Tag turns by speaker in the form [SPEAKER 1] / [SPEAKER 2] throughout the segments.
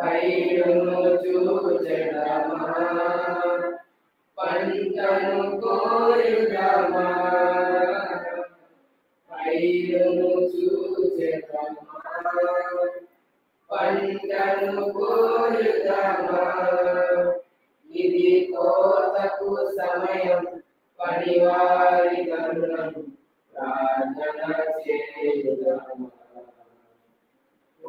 [SPEAKER 1] పైరును చూచెదమా పంటను కోయుదమా పైరును చూచెదమా పంటను కోయుదమా ఇది కోతకు సమయం పనివారి తరుణం ప్రార్థన చేయుదమా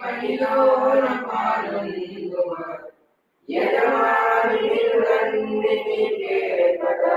[SPEAKER 1] పనిలోన పాలందుమా యజమాని నిలువన్ని నీకే కదా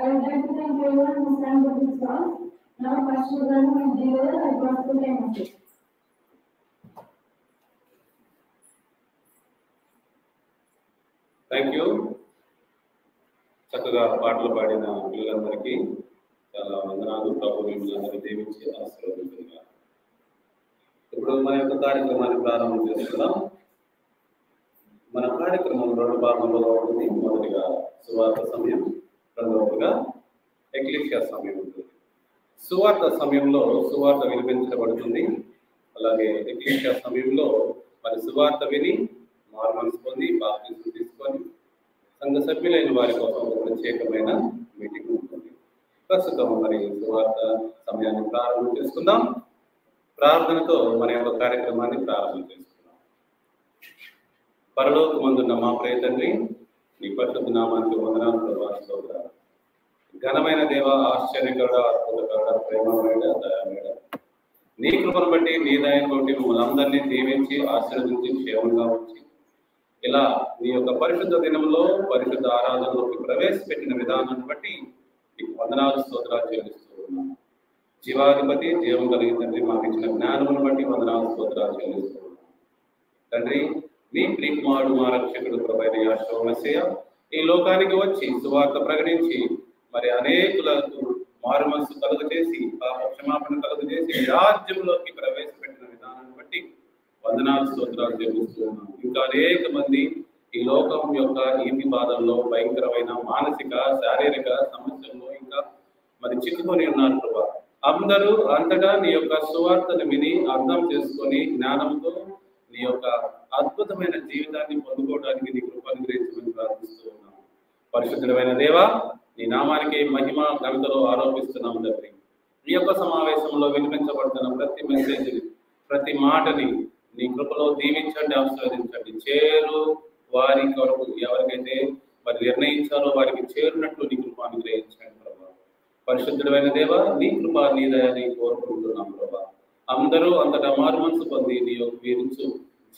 [SPEAKER 2] I would like to thank everyone who stand for this cause. Now, Pastor Ganu will deliver a gospel message.
[SPEAKER 3] Thank you చక్కగా పాటలు పాడిన పిల్లలందరికీ చాలా వందనాలు ప్రభు మిమ్మల్ని దీవించి ఆశీర్వదించుగా ఇప్పుడు మన యొక్క కార్యక్రమాన్ని ప్రారంభం చేసుకుందాం మన కార్యక్రమం రెండు భాగంలో ఉంటుంది మొదటిగా సువార్త సమయం రెండవదిగా ఎక్లిషియా సమయం ఉంటుంది. సువార్త సమయంలో సువార్త వినిపించబడుతుంది. అలాగే ఎక్లిషియా సమయంలో మరి సువార్త విని మార్మల్స్ పొంది బాప్తిజం తీసుకొని సంఘ సభ్యులైన వారి కోసం ఒక ప్రత్యేకమైన మీటింగ్ ఉంటుంది. ప్రస్తుతం మరి సువార్త సమయాన్ని ప్రారంభం చేసుకుందాం. ప్రార్థనతో మన యొక్క కార్యక్రమాన్ని ప్రారంభం చేసుకుందాం. పరలోకమందున్న మా ప్రియ తండ్రి నీ పరిశుద్ధ నామానికి వందనాలు ప్రభావ ఘనమైన దేవ ఆశ్చర్యకరడ అద్భుతకరడ ప్రేమమేడ దయామేడ నీ కృపను బట్టి నీ దయను బట్టి మమ్మల్ని అందరినీ దీవించి ఆశీర్వదించి క్షేమంగా ఉంచి. ఇలా నీ యొక్క పరిశుద్ధ దినంలో పరిశుద్ధ ఆరాధనలోకి ప్రవేశపెట్టిన విధానాన్ని బట్టి నీకు వందనాలు స్తోత్రాలు చెల్లిస్తూ ఉన్నాను జీవాధిపతి జీవం కలిగిన తండ్రి మాకు ఇచ్చిన జ్ఞానమును బట్టి వందనాలు స్తోత్రాలు చెల్లిస్తూ ఉన్నాను తండ్రి నీ ప్రియకుమారుడు మా రక్షకుడు ప్రభైన యాశ్వమసయ ఈ లోకానికి వచ్చి సువార్త ప్రకటించి మరి అనేకులకు మారు మనసు కలుగు చేసి పాప క్షమాపణ కలుగు చేసి రాజ్యంలోకి ప్రవేశపెట్టిన విధానాన్ని బట్టి వందనాలు స్తోత్రాలు చెల్లిస్తూ ఉన్నాం. ఇంకా అనేక మంది ఈ లోకం యొక్క ఈతి బాధల్లో భయంకరమైన మానసిక శారీరక సమస్యల్లో ఇంకా మరి చిక్కుకొని ఉన్నారు ప్రభా. అందరూ అంతటా నీ యొక్క సువార్తను విని అర్థం చేసుకొని జ్ఞానంతో నీ యొక్క అద్భుతమైన జీవితాన్ని పొందుకోవడానికి నీ కృప అనుగ్రహించమని ప్రార్థిస్తూ ఉన్నాం. పరిశుద్ధమైన దేవా నీ నామానికి మహిమ ఘనతలో ఆరోపిస్తున్నాం తండ్రి. ఈ యొక్క సమావేశంలో వినిపించబడుతున్న ప్రతి మెసేజ్ ప్రతి మాటని నీ కృపలో దీవించండి ఆశీర్వదించండి. చేరు వారి కొరకు ఎవరికైతే మరి నిర్ణయించారో వారికి చేరినట్లు నీ కృప అనుగ్రహించండి ప్రభా. పరిశుద్ధుడమైన దేవ నీ కృప నీ దయని కోరుకుంటున్నాం ప్రభా. అందరూ అంతటా మారు మనసు పొంది నీ యొక్క వీరించు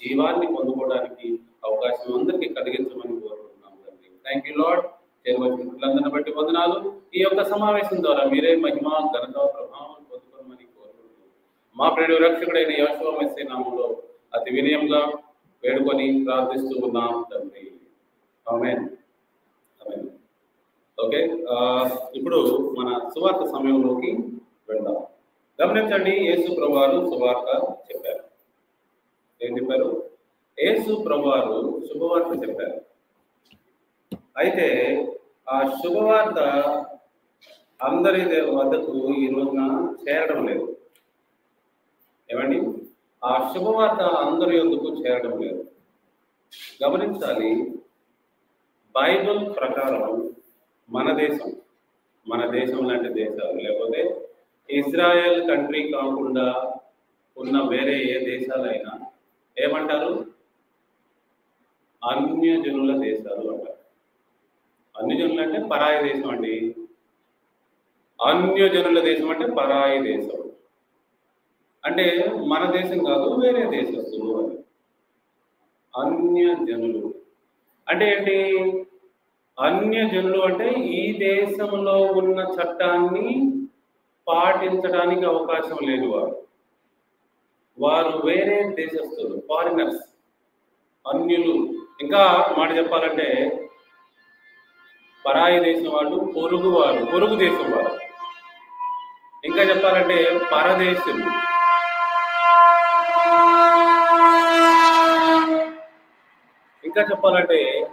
[SPEAKER 3] జీవాన్ని పొందుకోవడానికి అవకాశం అందరికీ కలిగించమని కోరుకుంటున్నాం తండ్రి. థ్యాంక్ యూ లాడ్ చేరువచ్చిన పిల్లలందరిని బట్టి వందనాలు. ఈ యొక్క సమావేశం ద్వారా మీరే మహిమ ఘనత ప్రభావం పొందుకోమని కోరుకుంటున్నాం మా ప్రియుడు రక్షకుడైన యోశవ మెస్సే నామంలో అతి వినయంగా వేడుకొని ప్రార్థిస్తూ ఉన్నాం తండ్రి. ఆమేన్ ఓకే uh, ఇప్పుడు మన సువార్త సమయంలోకి వెళ్దాం. గమనించండి యేసు ప్రభువారు శుభవార్త చెప్పారు. ఏం చెప్పారు? యేసు ప్రభువారు శుభవార్త చెప్పారు. అయితే ఆ శుభవార్త అందరి వద్దకు ఈ రోజున చేరడం లేదు. ఏమండి? ఆ శుభవార్త అందరి ఎందుకు చేరడం లేదు? గమనించాలి బైబుల్ ప్రకారం మన దేశం మన దేశం లాంటి దేశాలు లేకపోతే ఇజ్రాయెల్ కంట్రీ కాకుండా ఉన్న వేరే ఏ దేశాలైనా ఏమంటారు? అన్యజనుల దేశాలు అంటారు. అన్యజనులు అంటే పరాయి దేశం అండి. అన్యజనుల దేశం అంటే పరాయి దేశం. అంటే మన దేశం కాదు వేరే దేశస్తులు అని. అన్యజనులు అంటే ఏంటి? అన్యజనులు అంటే ఈ దేశంలో ఉన్న చట్టాన్ని పాటించడానికి అవకాశం లేదు వారు. వారు వేరే దేశస్తులు ఫారినర్స్ అన్యులు. ఇంకా మాట చెప్పాలంటే పరాయి దేశం వాళ్ళు పొరుగు వారు పొరుగు దేశం వారు. ఇంకా చెప్పాలంటే పరదేశులు. ఇంకా చెప్పాలంటే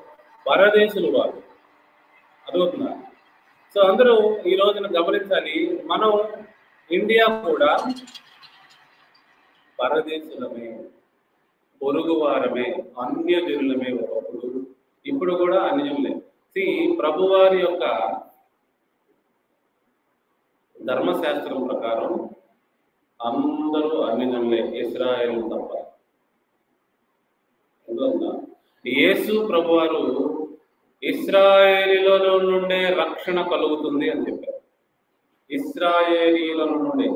[SPEAKER 3] పరదేశులు వారు. అదవుతున్నా సో అందరూ ఈ రోజున గమనించాలి మనం ఇండియా కూడా పరదేశులమే పొరుగు వారమే అన్యజనులమే ఒకప్పుడు ఇప్పుడు కూడా అన్యజనులే. సి ప్రభువారి యొక్క ధర్మశాస్త్రం ప్రకారం అందరూ అన్యజనులే ఇస్రాయల్ తప్ప. యేసు ప్రభువారు ఇస్రాయేలీలలో నుండే రక్షణ కలుగుతుంది అని చెప్పారు. ఇస్రాయేలీల నుండే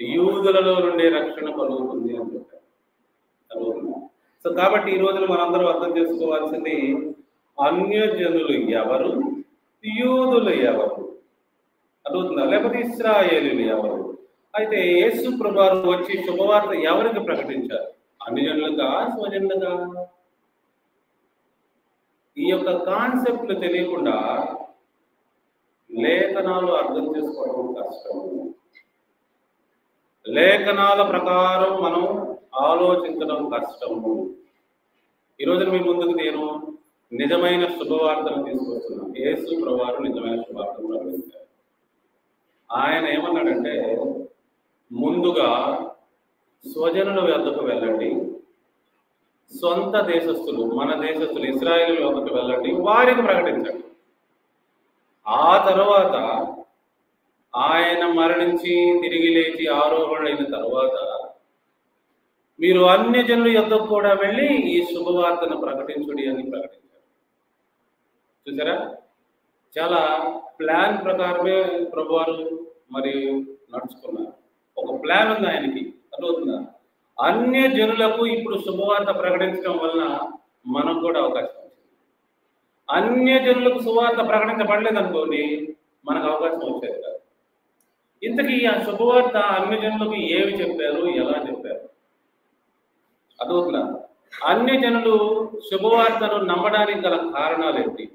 [SPEAKER 3] యూదులలో నుండే రక్షణ కలుగుతుంది అని చెప్పారు. సో కాబట్టి ఈ రోజున మనందరం అర్థం చేసుకోవాల్సింది అన్యజనులు ఎవరు? యూదులు ఎవరు? అడుగుతుందా లేకపోతే ఇస్రాయేలీలు ఎవరు? అయితే యేసు ప్రభువారు వచ్చి శుభవార్త ఎవరికి ప్రకటించారు? అన్యజనులుగా స్వజనులుగా? ఈ యొక్క కాన్సెప్ట్లు తెలియకుండా లేఖనాలు అర్థం చేసుకోవడం కష్టం. లేఖనాల ప్రకారం మనం ఆలోచించడం కష్టము ఈరోజు మీ ముందుకు నేను నిజమైన శుభవార్తను తీసుకొస్తున్నాను. యేసు ప్రభువారు నిజమైన శుభవార్తను ప్రకటించారు. ఆయన ఏమన్నాడంటే ముందుగా స్వజనుల వద్దకు వెళ్ళండి. సొంత దేశస్థులు మన దేశస్థులు ఇస్రాయేల్ లోపలికి వెళ్ళండి వారికి ప్రకటించండి. ఆ తర్వాత ఆయన మరణించి తిరిగి లేచి ఆరోహణైన తర్వాత మీరు అన్య జనుల యొద్దకు కూడా వెళ్ళి ఈ శుభవార్తను ప్రకటించుడి అని ప్రకటించారు. చూసారా? చాలా ప్లాన్ ప్రకారమే ప్రభువారు మరి నడుచుకున్నారు. ఒక ప్లాన్ ఉంది ఆయనకి అర్థమవుతుందా? అన్య జనులకు ఇప్పుడు శుభవార్త ప్రకటించడం వలన మనకు కూడా అవకాశం వచ్చింది. అన్య జనులకు శుభవార్త ప్రకటించబడలేదు అనుకోని మనకు అవకాశం వచ్చేది కాదు. ఇంతకీ ఆ శుభవార్త అన్య జనులకు ఏమి చెప్పారు ఎలా చెప్పారు? అదవుతుందా అన్య జనులు శుభవార్తను నమ్మడానికి గల కారణాలు ఏంటి?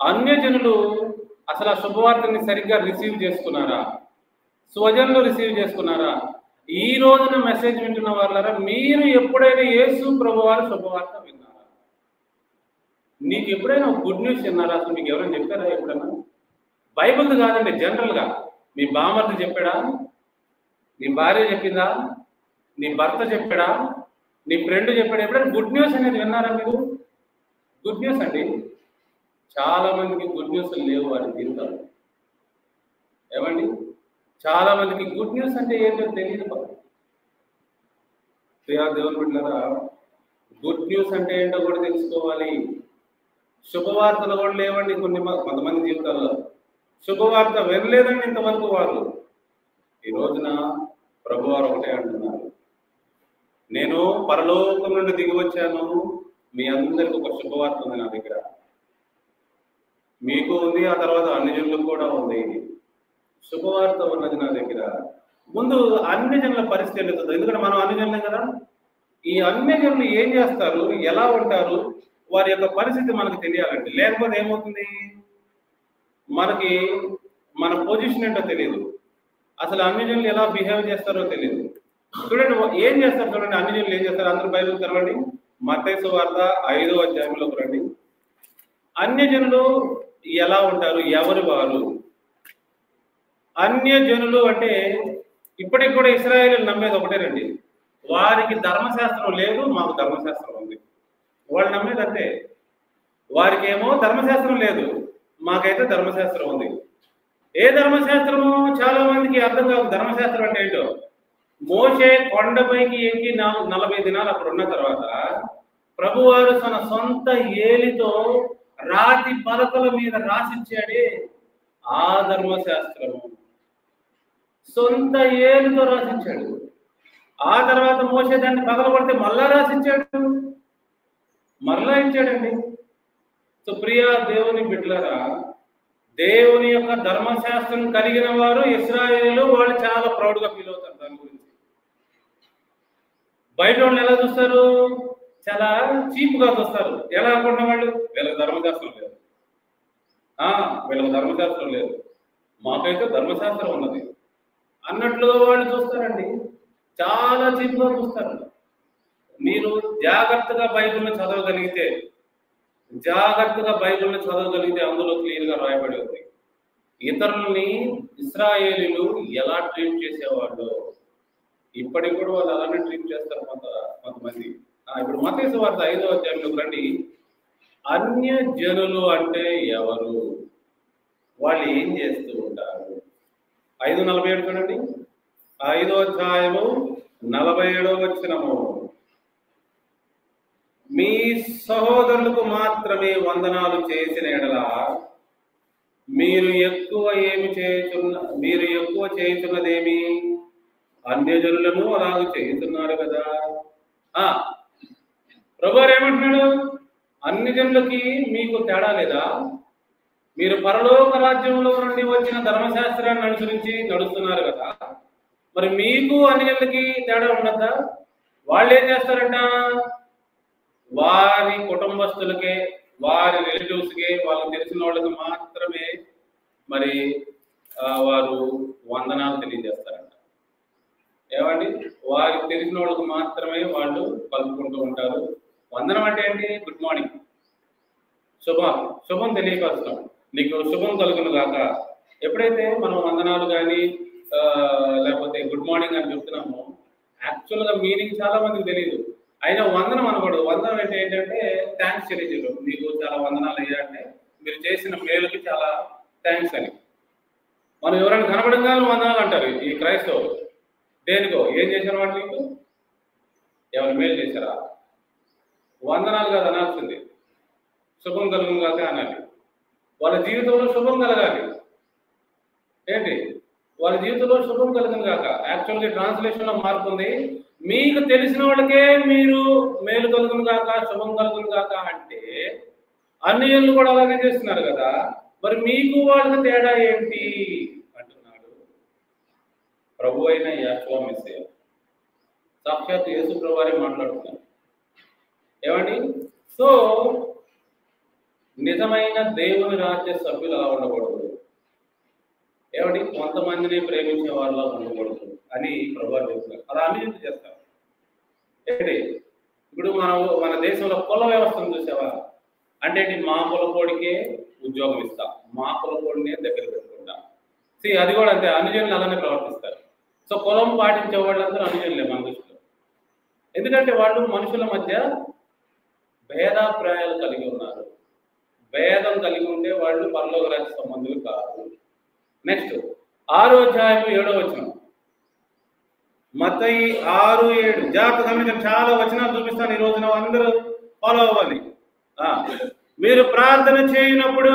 [SPEAKER 3] అన్య జనులు అసలు ఆ శుభవార్తని సరిగ్గా రిసీవ్ చేసుకున్నారా? స్వజనులు రిసీవ్ చేసుకున్నారా? ఈ రోజున మెసేజ్ వింటున్న వాళ్ళారా మీరు ఎప్పుడైనా యేసు ప్రభువారు శుభవార్త విన్నారా? నీకు ఎప్పుడైనా గుడ్ న్యూస్ విన్నారా? అసలు మీకు ఎవరైనా చెప్పారా ఎప్పుడైనా బైబిల్ కాదండి జనరల్గా. మీ బామర్ది చెప్పాడా? నీ భార్య చెప్పిందా? నీ భర్త చెప్పాడా? నీ ఫ్రెండ్ చెప్పాడు? ఎప్పుడైనా గుడ్ న్యూస్ అనేది విన్నారా మీరు? గుడ్ న్యూస్ అండి. చాలా మందికి గుడ్ న్యూస్ లేవు వారి జీవితాలు ఏమండి? చాలా మందికి గుడ్ న్యూస్ అంటే ఏంటో తెలియదు ప్రియా దేవుని బిడ్డలారా గుడ్ న్యూస్ అంటే ఏంటో కూడా తెలుసుకోవాలి. శుభవార్తలు కూడా లేవండి కొన్ని కొంతమంది జీవితాల్లో. శుభవార్త వినలేదండి ఇంతవరకు వారు. ఈ రోజున ప్రభువారు ఒకటే అంటున్నారు. నేను పరలోకం నుండి దిగి వచ్చాను. మీ అందరికి ఒక శుభవార్త ఉంది నా దగ్గర. మీకు ఉంది ఆ తర్వాత అన్ని జనులకు కూడా ఉంది. శుభవార్త ఉన్నది నా దగ్గర. ముందు అన్ని జనుల పరిస్థితి ఏంటో ఎందుకంటే మనం అన్ని జనులే కదా? ఈ అన్ని జనులు ఏం చేస్తారు? ఎలా ఉంటారు? వారి యొక్క పరిస్థితి మనకు తెలియాలండి. లేకపోతే ఏమవుతుంది? మనకి మన పొజిషన్ ఏంటో తెలియదు. అసలు అన్ని జనులు ఎలా బిహేవ్ చేస్తారో తెలియదు. చూడండి ఏం చేస్తారు చూడండి అన్ని జనులు ఏం చేస్తారు? అందరూ బైబిల్ తెరవండి. మతేసు వార్త ఐదో అధ్యాయంలోకి రండి. అన్య జనులు ఎలా ఉంటారు? ఎవరు వారు అన్య జనులు అంటే ఇప్పటికి కూడా ఇస్రాయేల్ నమ్మేది ఒకటేనండి వారికి ధర్మశాస్త్రం లేదు మాకు ధర్మశాస్త్రం ఉంది. వాళ్ళు నమ్మేది అంతే వారికి ఏమో ధర్మశాస్త్రం లేదు మాకైతే ధర్మశాస్త్రం ఉంది. ఏ ధర్మశాస్త్రము? చాలా మందికి అర్థం కాదు ధర్మశాస్త్రం అంటే ఏంటో. మోసే కొండపైకి ఎక్కి నలభై దినాలు అక్కడ ఉన్న తర్వాత ప్రభువారు తన సొంత ఏలితో రాతి పలకల మీద రాసిచ్చాడే ఆ ధర్మశాస్త్రము. సొంత ఏలుతో రాసించాడు. ఆ తర్వాత మోసే దాన్ని పగలబడితే మళ్ళా రాసించాడు. మరలా ఇచ్చాడండి సో ప్రియ దేవుని బిడ్డలరా దేవుని యొక్క ధర్మశాస్త్రం కలిగిన వారు ఇస్రాయేలు వాళ్ళు చాలా ప్రౌడ్గా ఫీల్ అవుతారు దాని గురించి. బయట వాళ్ళు ఎలా చూస్తారు? చాలా చీప్గా చూస్తారు. ఎలా అనుకుంటున్న వాళ్ళు? వీళ్ళకి ధర్మశాస్త్రం లేదు. ఆ, వీళ్ళకి ధర్మశాస్త్రం లేదు. మాకైతే ధర్మశాస్త్రం ఉన్నది. అన్నట్లుగా వాళ్ళు చూస్తారండి. చాలా చీప్గా చూస్తారు. మీరు జాగ్రత్తగా బైబిల్ని చదవగలిగితే జాగ్రత్తగా బైబిల్ని చదవగలిగితే అందులో క్లియర్గా రాయబడి ఉంది. ఇతరుల్ని ఇస్రాయేలీలు ఎలా ట్రీట్ చేసేవాళ్ళు? ఇప్పటికి కూడా వాళ్ళు అలానే ట్రీట్ చేస్తారు కొంత కొంతమంది. ఇప్పుడు మతేసు వార్త ఐదో అధ్యాయంలో రండి అన్య జనులు అంటే ఎవరు? వాళ్ళు ఏం చేస్తూ ఉంటారు? ఐదు నలభై ఏడు చూడండి. ఐదో అధ్యాయము నలభై ఏడో వచ్చినము మీ సహోదరులకు మాత్రమే వందనాలు చేసిన ఎడల మీరు ఎక్కువ ఏమి చేయుచున్న మీరు ఎక్కువ చేయుచున్నదేమి? అన్యజనులను అలాగే చేయుతున్నారు కదా. ఆ ప్రభు ఏమంటున్నాడు? అన్ని జనులకి మీకు తేడా లేదా? మీరు పరలోక రాజ్యంలో నుండి వచ్చిన ధర్మశాస్త్రాన్ని అనుసరించి నడుస్తున్నారు కదా. మరి మీకు అన్ని తేడా ఉండద్దా? వాళ్ళు ఏం చేస్తారంట? వారి కుటుంబస్తులకే వారి రిలేటివ్స్కే వాళ్ళకి తెలిసిన వాళ్ళకి మాత్రమే మరి వారు వందనాలు తెలియజేస్తారంట. ఏమండి? వారికి తెలిసిన వాళ్ళకి మాత్రమే వాళ్ళు కలుపుకుంటూ ఉంటారు. వందనం అంటే ఏంటి? Good morning. శుభం. శుభం తెలియపరుస్తాం. నీకు శుభం కలుగును గాక ఎప్పుడైతే మనం వందనాలు కానీ లేకపోతే గుడ్ మార్నింగ్ అని చెప్తున్నామో యాక్చువల్గా మీనింగ్ చాలా మందికి తెలియదు అయినా వందనం అనకూడదు వందనం అంటే ఏంటంటే థ్యాంక్స్ తెలియజేయడం. మీకు చాలా వందనాలు అయ్యాయంటే మీరు చేసిన మేలుకి చాలా థ్యాంక్స్ అని. మనం ఎవరైనా కనపడంగానే వందనాలు అంటారు. ఈ క్రైస్తవు దేనికో? ఏం చేశారు వాడు నీకు? ఎవరు మేలు చేశారా? వందనాలు కాదు అనాల్సింది. శుభం కలుగును కాక అనాలి. వాళ్ళ జీవితంలో శుభం కలగాలి. ఏంటి? వాళ్ళ జీవితంలో శుభం కలుగును కాక యాక్చువల్గా ట్రాన్స్లేషన్లో మారుతుంది మీకు తెలిసిన వాళ్ళకే మీరు మేలు కలుగును కాక శుభం కలుగును కాక అంటే అన్నిళ్ళు కూడా అలాగే చేస్తున్నారు కదా. మరి మీకు వాళ్ళకి తేడా ఏంటి? అంటున్నాడు ప్రభు అయిన యాశ్వా మెస్సే. సాక్షాత్ యేసు ప్రభు వారే మాట్లాడుతున్నారు. ఏమండి? సో నిజమైన దేవుని రాజ్య సభ్యులు అలా ఉండకూడదు. ఏమండి? కొంతమందిని ప్రేమించే వాళ్ళ ఉండకూడదు అని ప్రభు చెప్తున్నారు అలా అన్ని చేస్తారు. ఏంటి ఇప్పుడు మన మన దేశంలో కుల వ్యవస్థను చూసావా? అంటే మా కులపోడికే ఉద్యోగం ఇస్తాం. మా కులపోడినే దగ్గర పెట్టుకుంటాం. సి అది కూడా అంతే. అనుజనులు అలానే ప్రవర్తిస్తారు. సో కులం పాటించే వాళ్ళందరూ అనుజనులే మన దృష్టిలో. ఎందుకంటే వాళ్ళు మనుషుల మధ్య భేదాభిప్రాయాలు కలిగి ఉన్నారు. భేదం కలిగి ఉంటే వాళ్ళు పరలోక రాజ్య సంబంధులు కాదు. నెక్స్ట్ ఆరో అధ్యాయం ఏడో వచనం. మతయి ఆరు ఏడు. జాగ్రత్త చాలా వచనాలు చూపిస్తాను ఈ రోజున అందరూ ఫాలో అవ్వాలి ఆ, మీరు ప్రార్థన చేయనప్పుడు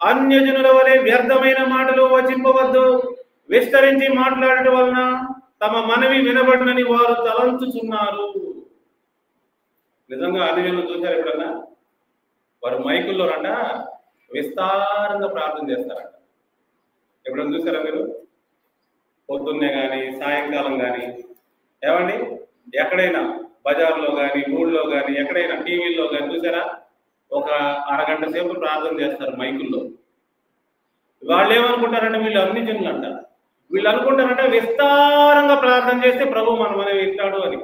[SPEAKER 3] అన్యజనుల వలె వ్యర్థమైన మాటలు వచింపవద్దు. విస్తరించి మాట్లాడటం వలన తమ మనవి వినబడినని వారు తలంచుచున్నారు. నిజంగా అన్యజనులు చూశారు ఎప్పుడన్నా? వారు మైకుల్లో అంట విస్తారంగా ప్రార్థన చేస్తారంట. ఎప్పుడైనా చూసారా మీరు? పొద్దున్నే కానీ సాయంకాలం కానీ ఏమండి? ఎక్కడైనా బజార్లో కానీ ఊళ్ళో కానీ ఎక్కడైనా టీవీల్లో కానీ చూసారా? ఒక అరగంట సేపు ప్రార్థన చేస్తారు మైకుల్లో. వాళ్ళు ఏమనుకుంటారంటే వీళ్ళు అన్ని జనులు అంట. వీళ్ళు అనుకుంటారంటే విస్తారంగా ప్రార్థన చేస్తే ప్రభు మన మన వింటాడు అని.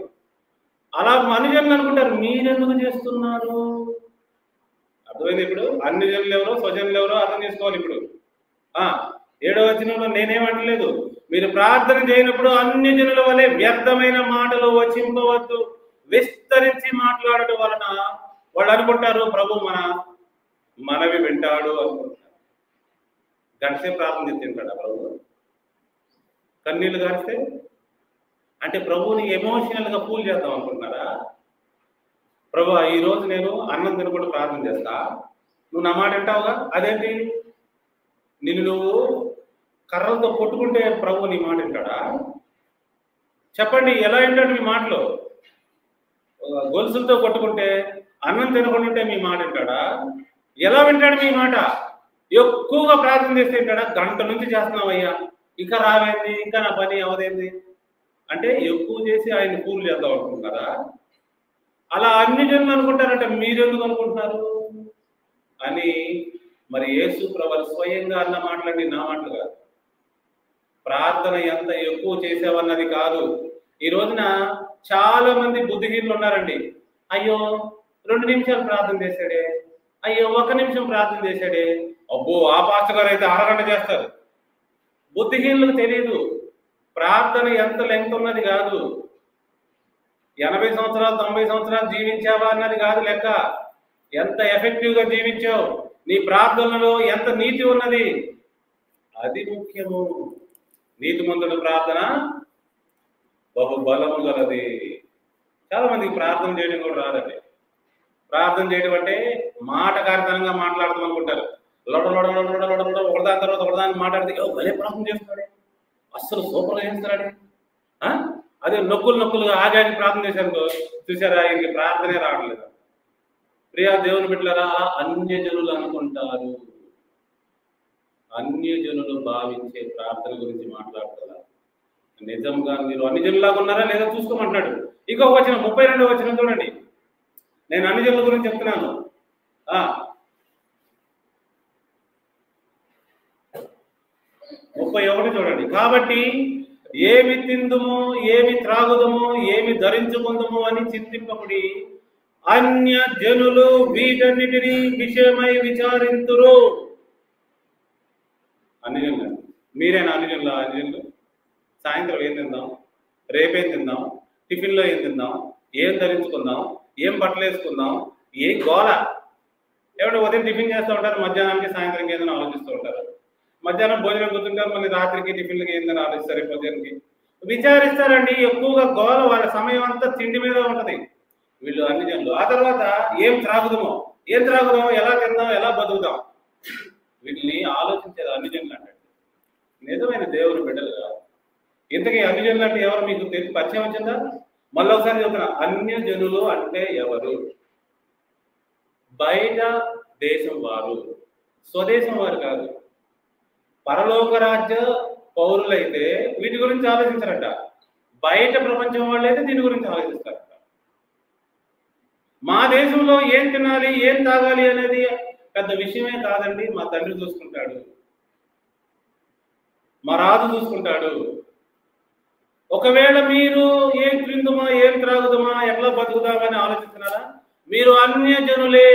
[SPEAKER 3] అలా అన్ని అనుకుంటారు మీరెందుకు చేస్తున్నారు? అర్థమైంది ఇప్పుడు? అన్ని జనులు ఎవరో స్వజనులు ఎవరో అర్థం చేసుకోవాలి ఇప్పుడు. ఆ ఏడో వచనంలో నేనేమంటలేదు. మీరు ప్రార్థన చేయనప్పుడు అన్ని జనుల వలె వ్యర్థమైన మాటలు వచింపవద్దు. విస్తరించి మాట్లాడటం వలన వాళ్ళు అనుకుంటారు ప్రభు మన మనవి వింటాడు అనుకుంటారు. గంటసే ప్రార్థన తింటాడు తింటాడా ప్రభు? కన్నీళ్ళు గడిస్తే అంటే ప్రభువుని ఎమోషనల్గా పూల్ చేద్దాం అనుకుంటున్నారా? ప్రభు ఈ రోజు నేను అన్నం తినకుండా ప్రార్థన చేస్తా. నువ్వు నా మాట అంటావుగా అదేంటి? నిన్ను నువ్వు కర్రలతో కొట్టుకుంటే ప్రభు నీ మాట వింటాడా? చెప్పండి ఎలా వింటాడు మీ మాటలు? గొలుసులతో కొట్టుకుంటే అన్నం తినకుండా ఉంటే మీ మాట వింటాడా? ఎలా వింటాడు మీ మాట? ఎక్కువగా ప్రార్థన చేస్తే వింటాడా? గంట నుంచి చేస్తున్నావయ్యా. ఇంకా రావేంది? ఇంకా నా పని అవదేంది? అంటే ఎక్కువ చేసి ఆయన కూలు చేద్దాం అనుకుంటున్నారా? అలా అన్ని జనులు అనుకుంటారంటే మీరెందుకు అనుకుంటున్నారు? అని మరి యేసు ప్రభు స్వయంగా అన్న మాటలండి నా మాటలు కాదు. ప్రార్థన ఎంత ఎక్కువ చేసావన్నది కాదు. ఈ రోజున చాలా మంది బుద్ధిహీనులు ఉన్నారండి. అయ్యో రెండు నిమిషాలు ప్రార్థన చేశాడే. అయ్యో ఒక నిమిషం ప్రార్థన చేశాడే. అబ్బో ఆ పాస్టర్ గారు అయితే అరగంట చేస్తారు. బుద్ధిహీనులకు తెలియదు ప్రార్థన ఎంత లెంగ్త్ ఉన్నది కాదు. ఎనభై సంవత్సరాలు తొంభై సంవత్సరాలు జీవించావా అన్నది కాదు లెక్క. ఎంత ఎఫెక్టివ్గా జీవించావు? నీ ప్రార్థనలో ఎంత నీతి ఉన్నది? అది ముఖ్యము. నీతిమంతుల ప్రార్థన బహుబలము గలది. చాలా మందికి ప్రార్థన చేయడం కూడా రాదండి. ప్రార్థన చేయడం అంటే మాట కార్యక్రమంగా మాట్లాడదాం అనుకుంటారు. లొడ లొడ లొడ లొడ లొడ లొడ ఒకదాని తర్వాత ఒకదాన్ని మాట్లాడితే "ఓ, భలే ప్రార్థన చేస్తున్నాడే. అస్సలు సూపర్గా చేస్తున్నాడే. అదే నొక్కులు నొక్కులుగా ఆగాగి ప్రార్థన చేశారు చూసారా ఇంక ప్రార్థనే రావట్లేదు. ప్రియా దేవుని బిడ్డలారా అలా అన్య జనులు అనుకుంటారు. అన్య జనులు భావించే ప్రార్థన గురించి మాట్లాడుతున్నారు నిజంగా మీరు అన్ని జనులాగా ఉన్నారా లేదా చూసుకోమంటున్నాడు. ఇంకొక వచ్చిన ముప్పై రెండో వచ్చిన చూడండి. నేను అన్ని జనుల గురించి చెప్తున్నాను. ఆ. ముప్పై ఒకటి చూడండి. కాబట్టి ఏమి తిందుము ఏమి త్రాగుదము ఏమి ధరించుకుందుము అని చింతింపబడి అన్య జనులు వీటన్నిటిని విషయమై విచారింతురు. అన్ని మీరేనా అన్ని జనులు అన్ని సాయంత్రం ఏం తిందాం? రేపేం తిందాం? టిఫిన్లో ఏం తిందాం? ఏం ధరించుకుందాం? ఏం బట్టలు వేసుకుందాం? ఏ గోల? ఏమంటే ఉదయం టిఫిన్ చేస్తూ ఉంటారు మధ్యాహ్నానికి సాయంత్రంకి ఏదైనా ఆలోచిస్తూ ఉంటారు. మధ్యాహ్నం భోజనం కూర్చుంటారు మళ్ళీ రాత్రికి టిఫిన్లకి ఏందని ఆలోచిస్తారు భోజనానికి విచారిస్తారండి ఎక్కువగా గోల వాళ్ళ సమయం అంతా తిండి మీద ఉంటది. వీళ్ళు అన్ని జనులు ఆ తర్వాత ఏం త్రాగుదామో? ఏం త్రాగుదామో? ఎలా తిందాం? ఎలా బతుకుదాం? వీటిని ఆలోచించేది అన్ని జనులు అంటే. నిజమైన దేవుని బిడ్డలు కాదు ఇంతకీ అన్ని జనులు అంటే ఎవరు? మీకు తెలిసి పరిచయం వచ్చిందా? మళ్ళీ ఒకసారి చెప్తున్నా అన్య జనులు అంటే ఎవరు? బయట దేశం వారు. స్వదేశం వారు కాదు. పరలోక రాజ్య పౌరులైతే వీటి గురించి ఆలోచించారట. బయట ప్రపంచం వాళ్ళైతే దీని గురించి ఆలోచిస్తారట. మా దేశంలో ఏం తినాలి ఏం తాగాలి అనేది పెద్ద విషయమే కాదండి. మా తండ్రి చూసుకుంటాడు. మా రాజు చూసుకుంటాడు. ఒకవేళ మీరు ఏం తిందుమా ఏం త్రాగుదామా ఎట్లా బతుకుదామని ఆలోచిస్తున్నారా? మీరు అన్య జనులే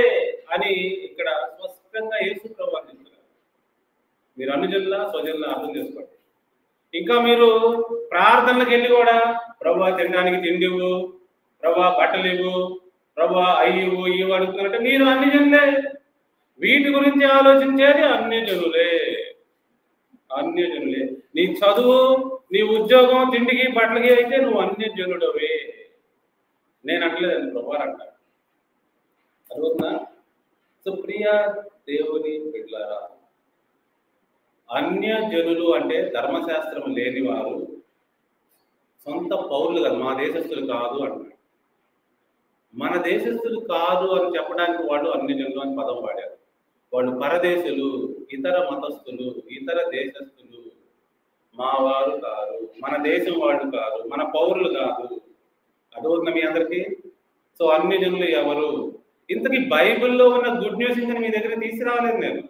[SPEAKER 3] అని ఇక్కడ స్పష్టంగా యేసు మీరు అన్యజనుల స్వజనుల అర్థం చేసుకోండి. ఇంకా మీరు ప్రార్థనలకు వెళ్ళి కూడా ప్రభా తినడానికి తిండి ఇవ్వు ప్రభా బట్టలు ఇవ్వు ప్రభా అయ్యివ్వు ఇవ్వు అడుగుతున్నారంటే మీరు అన్ని జనులే. వీటి గురించి ఆలోచించేది అన్ని జనులే. అన్ని జనులే. నీ చదువు నీ ఉద్యోగం తిండికి బట్టలకి అయితే నువ్వు అన్ని జనుడవే. నేను అంటలేదండి ప్రభా అంట అడుగుతున్నా సుప్రియ దేవుని బిడ్లారా అన్య జనులు అంటే ధర్మశాస్త్రం లేని వారు సొంత పౌరులు కాదు మా దేశస్తులు కాదు అంటున్నాడు. మన దేశస్తులు కాదు అని చెప్పడానికి వాళ్ళు అన్ని జనులు అని పదం వాడారు. వాళ్ళు పరదేశులు ఇతర మతస్థులు ఇతర దేశస్థులు మా వారు కాదు మన దేశం వాళ్ళు కాదు మన పౌరులు కాదు. అదవుతుంది మీ అందరికీ? సో అన్ని జనులు ఎవరు? ఇంతకీ బైబిల్లో ఉన్న గుడ్ న్యూస్ ఇంకా మీ దగ్గర తీసుకురాలేదు నేను.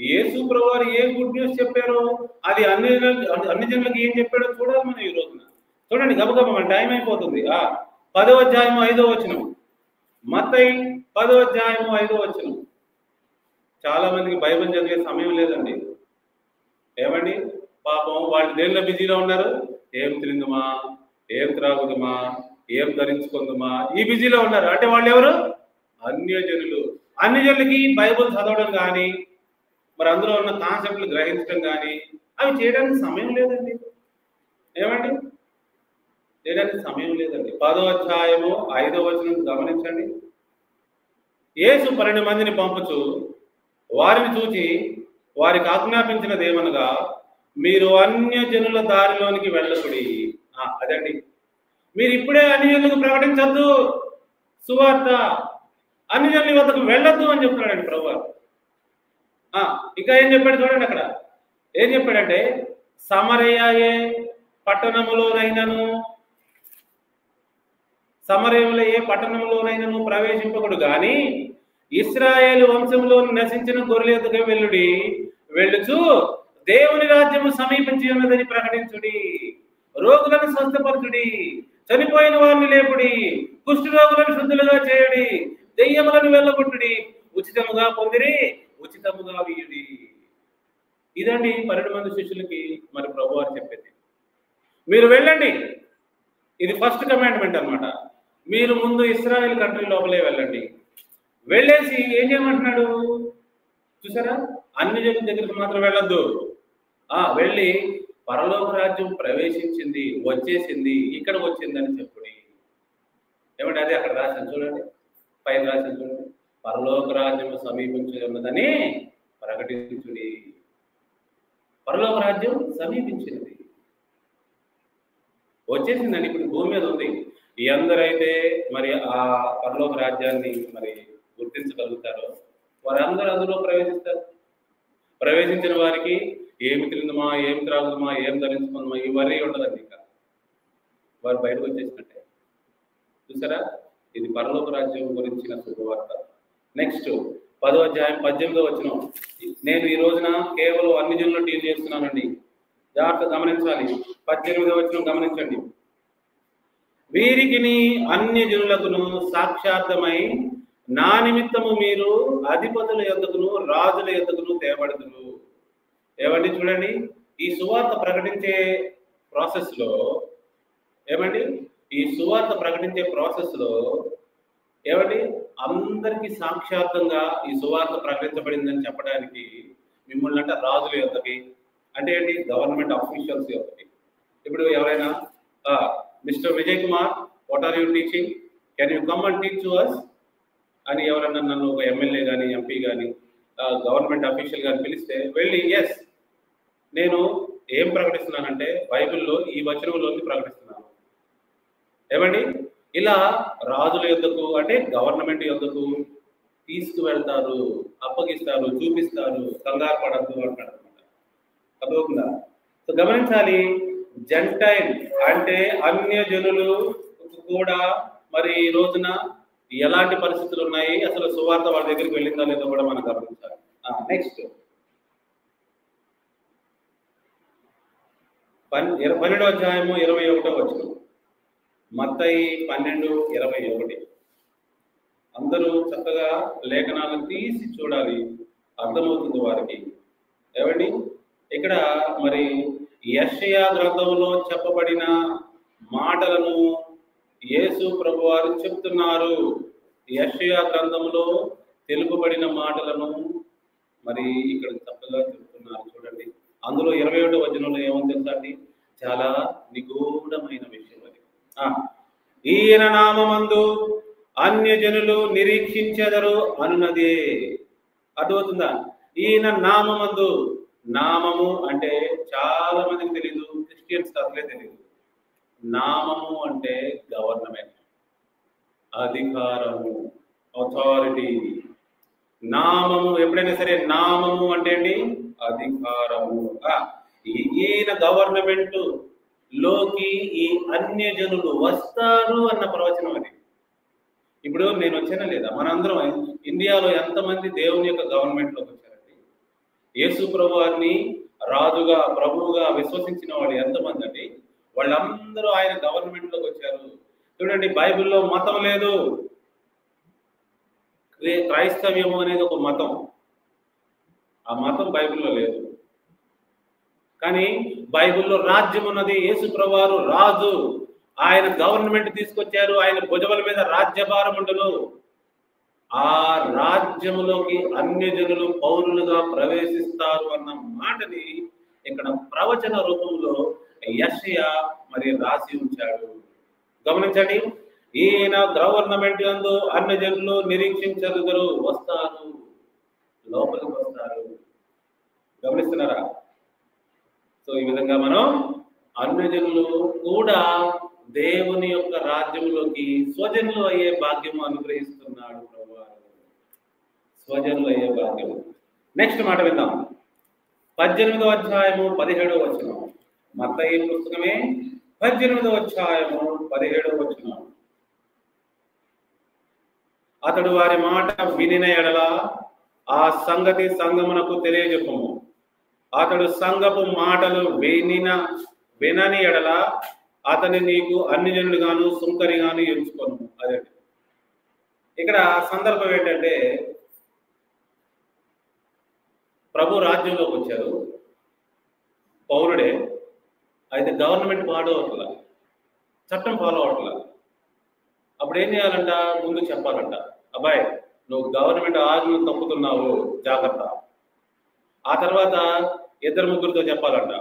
[SPEAKER 3] యేసు ప్రభువారు ఏ గుడ్ న్యూస్ చెప్పారో అది అన్ని అన్ని జనులకు ఏం చెప్పాడో చూడాలి మనం ఈ రోజున. చూడండి గబగబ మన టైం అయిపోతుంది. ఆ పదో అధ్యాయము ఐదో వచనం. మతై పదో అధ్యాయము ఐదో వచనం. చాలా మందికి బైబిల్ చదివే సమయం లేదండి. ఏమండి? పాపం వాళ్ళు దేనిలో బిజీలో ఉన్నారు? ఏం తిందుమా? ఏం త్రాగుదమా? ఏం ధరించుకుందమా? ఈ బిజీలో ఉన్నారు. అంటే వాళ్ళు ఎవరు? అన్యజనులు. అన్యజనులకి బైబుల్ చదవడం కానీ మరి అందులో ఉన్న కాన్సెప్ట్లు గ్రహించడం కానీ అవి చేయడానికి సమయం లేదండి. ఏమండి? చేయడానికి సమయం లేదండి. పదో అధ్యాయము ఐదో వచనం గమనించండి. యేసు పన్నెండు మందిని పంపచు వారిని చూచి వారికి ఆజ్ఞాపించినది ఏమనగా మీరు అన్య జనుల దారిలోనికి వెళ్ళకుడి. అదండి. మీరు ఇప్పుడే అన్ని జనులకు ప్రకటించద్దు. సువార్త అన్ని జనుల వద్దకు వెళ్ళొద్దు అని చెప్తున్నాడండి ప్రభు ఇంకా ఏం చెప్పాడు చూడండి అక్కడ. ఏం చెప్పాడంటే సమరయ్యే పట్టణములోనైనను సమరయంలో ఏ పట్టణంలోనైనను ప్రవేశింపకుడు గాని ఇస్రాయేల్ వంశంలో నశించిన గొర్రెల వెళ్ళుడి? వెళ్ళుచు దేవుని రాజ్యము సమీపించి ఉన్నదని ప్రకటించుడి. రోగులను స్వస్థపరచుడి. చనిపోయిన వారిని లేపుడి. కుష్టి రోగులను శుద్ధులుగా చేయుడి. దెయ్యములను వెళ్ళగొట్టుడి. ఉచితముగా పొందిరి. ఉచితముగా వీయుడి ఇదండి పన్నెండు మంది శిష్యులకి మరి ప్రభు వారు చెప్పింది. మీరు వెళ్ళండి. ఇది ఫస్ట్ కమాండ్మెంట్ అన్నమాట. మీరు ముందు ఇస్రాయల్ కంట్రీ లోపలే వెళ్ళండి. వెళ్ళేసి ఏం చేయమంటున్నాడు? చూసారా? అన్ని జనుల దగ్గరికి మాత్రం వెళ్ళొద్దు. ఆ వెళ్ళి పరలోక రాజ్యం ప్రవేశించింది వచ్చేసింది ఇక్కడ వచ్చిందని చెప్పుడి. ఏమంటే అదే అక్కడ రాశాను చూడండి. పైన రాశాను చూడండి. పరలోక రాజ్యం సమీపించి ఉన్నదని ప్రకటించుడి. పరలోక రాజ్యం సమీపించింది వచ్చేసిందండి ఇప్పుడు భూమి మీద ఉంది. ఎందరైతే అందరైతే మరి ఆ పరలోక రాజ్యాన్ని మరి గుర్తించగలుగుతారో? వారందరూ అందులో ప్రవేశిస్తారు. ప్రవేశించిన వారికి ఏమి తిందుమా ఏం త్రాగుదమా ఏం ధరించుకుందామా ఇవన్నీ ఉండదండి ఇంకా. వారు బయటకు వచ్చేసినట్టే. చూసారా? ఇది పరలోక రాజ్యం గురించిన శుభవార్త. నెక్స్ట్ పదో అధ్యాయం పద్దెనిమిదో వచ్చిన నేను ఈ రోజున కేవలం అన్ని జనులు డీల్ చేస్తున్నానండి. జాగ్రత్త గమనించాలి. పద్దెనిమిదో వచ్చిన గమనించండి. వీరికిని అన్ని జనులకును సాక్షార్థమై నా నిమిత్తము మీరు అధిపతుల యొద్దకును రాజుల యొద్దకును తేబడుతురు ఏమండి చూడండి. ఈ సువార్త ప్రకటించే ప్రాసెస్లో ఏమండి? ఈ సువార్త ప్రకటించే ప్రాసెస్లో ఏమండి? అందరికీ సాక్షాత్తంగా ఈ సువార్త ప్రకటించబడిందని చెప్పడానికి మిమ్మల్ని అంటే రాజుల యొక్కకి అంటే ఏంటి? గవర్నమెంట్ ఆఫీషియల్స్ యొక్కకి ఇప్పుడు ఎవరైనా mister Vijay Kumar what are you teaching can you come and teach us అని ఎవరన్నా నన్ను ఒక ఎమ్మెల్యే కానీ ఎంపీ కానీ గవర్నమెంట్ అఫీషియల్ కానీ పిలిస్తే వెళ్ళి ఎస్ నేను ఏం ప్రకటిస్తున్నానంటే బైబిల్లో ఈ వచనంలోని ప్రకటిస్తున్నాను. ఏమండి? ఇలా రాజుల యొద్దకు అంటే గవర్నమెంట్ యొద్దకు తీసుకువెళ్తారు అప్పగిస్తారు చూపిస్తారు కంగారు పడద్దు అంటారు అర్థమవుతుందా? సో గమనించాలి జంటైల్ అంటే అన్య జనులు కూడా మరి ఈ రోజున ఎలాంటి పరిస్థితులు ఉన్నాయి? అసలు సువార్త వాళ్ళ దగ్గరికి వెళ్ళిందా లేదో కూడా మనం గమనించాలి. నెక్స్ట్ పన్నెండో అధ్యాయము ఇరవై ఒకటో వచ్చినాం మత్తయి పన్నెండు ఇరవై ఒకటి. అందరూ చక్కగా లేఖనాలను తీసి చూడాలి. అర్థమవుతుంది వారికి. ఏమండి? ఇక్కడ మరి యషయా గ్రంథంలో చెప్పబడిన మాటలను యేసు ప్రభు వారు చెప్తున్నారు. యషయా గ్రంథంలో తెలుపబడిన మాటలను మరి ఇక్కడ చక్కగా చెప్తున్నారు. చూడండి. అందులో ఇరవై ఒకటో వచనంలో ఏమని తెలుసా అండి చాలా నిగూఢమైన విషయం ఈయన నామందు అన్యజనులు నిరీక్షించెదరు అనున్నదే. అర్థమవుతుందా? ఈయన నామందు నామము అంటే చాలా మందికి తెలియదు క్రిస్టియన్స్ అసలే తెలియదు నామము అంటే గవర్నమెంట్. అధికారము అథారిటీ నామము ఎప్పుడైనా సరే నామము అంటే అండి అధికారము. ఈయన గవర్నమెంట్ లోకి ఈ అన్య జనులు వస్తారు అన్న ప్రవచనం అది. ఇప్పుడు నేను వచ్చానా లేదా? మనందరం ఇండియాలో ఎంతమంది దేవుని యొక్క గవర్నమెంట్లోకి వచ్చారండి? యేసు ప్రభు వారిని రాజుగా ప్రభువుగా విశ్వసించిన వాళ్ళు ఎంతమంది అండి? వాళ్ళందరూ ఆయన గవర్నమెంట్లోకి వచ్చారు. చూడండి బైబిల్లో మతం లేదు. క్రైస్తవ్యము అనేది ఒక మతం. ఆ మతం బైబిల్లో లేదు. కానీ బైబిల్లో రాజ్యం ఉన్నది. యేసుప్రవారు రాజు. ఆయన గవర్నమెంట్ తీసుకొచ్చారు. ఆయన భుజముల మీద రాజ్యభారం ఉండను. ఆ రాజ్యములోకి అన్య జనులు పౌరులుగా ప్రవేశిస్తారు అన్న మాటని ఇక్కడ ప్రవచన రూపంలో యషయా మరి రాసి ఉంచాడు. గమనించండి. ఈయన గవర్నమెంట్ యందు అన్ని జనులు నిరీక్షించగలరు. వస్తారు. లోపలికి వస్తారు. గమనిస్తున్నారా? సో ఈ విధంగా మనం అన్యజనులు కూడా దేవుని యొక్క రాజ్యంలోకి స్వజనులు అయ్యే భాగ్యము అనుగ్రహిస్తున్నాడు స్వజనులు అయ్యే భాగ్యం నెక్స్ట్ మాట విందాం. పద్దెనిమిదవ అధ్యాయము పదిహేడవ వచనం. మత్తయి పుస్తకమే పద్దెనిమిదవ అధ్యాయము పదిహేడవ వచనం. అతడు వారి మాట వినిన ఎడల ఆ సంగతి సంగమునకు తెలియజెప్పము. అతడు సంగపు మాటలు వినిన వినని ఎడల అతని నీకు అన్ని జనులుగాను సుంకరిగాను ఎంచుకోను. అదే. ఇక్కడ సందర్భం ఏంటంటే ప్రభు రాజ్యంలోకి వచ్చారు. పౌరుడే. అయితే గవర్నమెంట్ ఫాలో అవట్ల? చట్టం ఫాలో అవట్ల? అప్పుడు ఏం చేయాలంట? ముందు చెప్పాలంట. అబ్బాయి నువ్వు గవర్నమెంట్ ఆజ్ఞలు తప్పుతున్నావు. జాగ్రత్త. ఆ తర్వాత ఇద్దరు ముగ్గురితో చెప్పాలంట.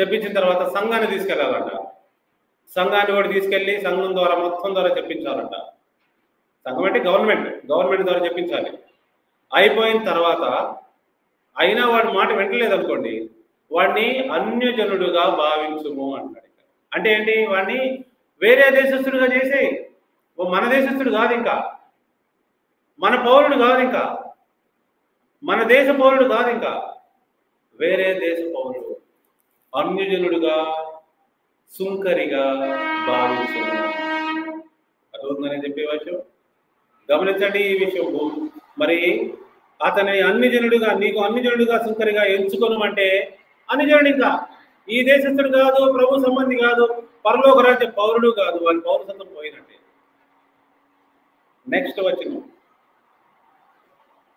[SPEAKER 3] చెప్పించిన తర్వాత సంఘాన్ని తీసుకెళ్ళాలంట. సంఘాన్ని కూడా తీసుకెళ్ళి సంఘం ద్వారా మొత్తం ద్వారా చెప్పించాలంట. సంఘం అంటే గవర్నమెంట్ గవర్నమెంట్ ద్వారా చెప్పించాలి. అయిపోయిన తర్వాత అయినా వాడి మాట వింటలేదు అనుకోండి వాడిని అన్యజనుడుగా భావించుము అంటాడు అంటే ఏంటి? వాడిని వేరే దేశస్తుడుగా చేసి ఓ మన దేశస్తుడు కాదు ఇంకా. మన పౌరుడు కాదు ఇంకా. మన దేశ పౌరుడు కాదు ఇంకా. వేరే దేశ పౌరుడు. అన్యజనుడుగా సుంకరిగా భావించు అర్థమవుతుందని చెప్పే విషయం గమనించండి ఈ విషయం. మరి అతని అన్ని జనుడుగా నీకు అన్ని జనుడుగా సుంకరిగా ఎంచుకోనమంటే అన్ని జనుడు ఇంకా. ఈ దేశస్థుడు కాదు ప్రభు సంబంధి కాదు పరలోక రాజ్య పౌరుడు కాదు. వారి పౌరసత్వం పోయినట్టే. నెక్స్ట్ వచ్చిన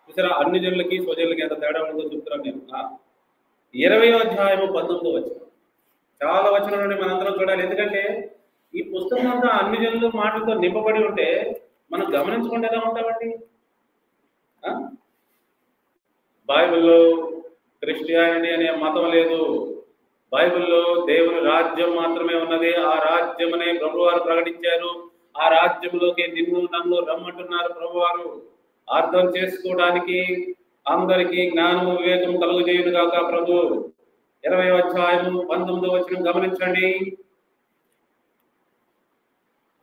[SPEAKER 3] చూసారా? అన్ని జనులకి స్వజనులకి ఎంత తేడా ఉందో చెప్తున్నాను నేను. ఇరవై అధ్యాయము పంతొమ్మిదో వచ్చిన చాలా వచనం నుండి మనందరం చూడాలి. ఎందుకంటే ఈ పుస్తకం అంతా అన్ని జనుల మాటలతో నింపబడి ఉంటే మనం గమనించకుండా ఎలా ఉంటామండి? బైబిల్లో క్రిస్టియానిటీ అనే మతం లేదు. బైబిల్లో దేవుని రాజ్యం మాత్రమే ఉన్నది. ఆ రాజ్యం అనే ప్రభువారు ప్రకటించారు. ఆ రాజ్యంలోకి నిన్ను నన్ను రమ్మంటున్నారు ప్రభువారు. అర్థం చేసుకోవడానికి అందరికీ జ్ఞానము వివేకము కలుగుజేయును గాక ప్రభు. ఇరవై అధ్యాయము పంతొమ్మిదో వచ్చిన గమనించండి.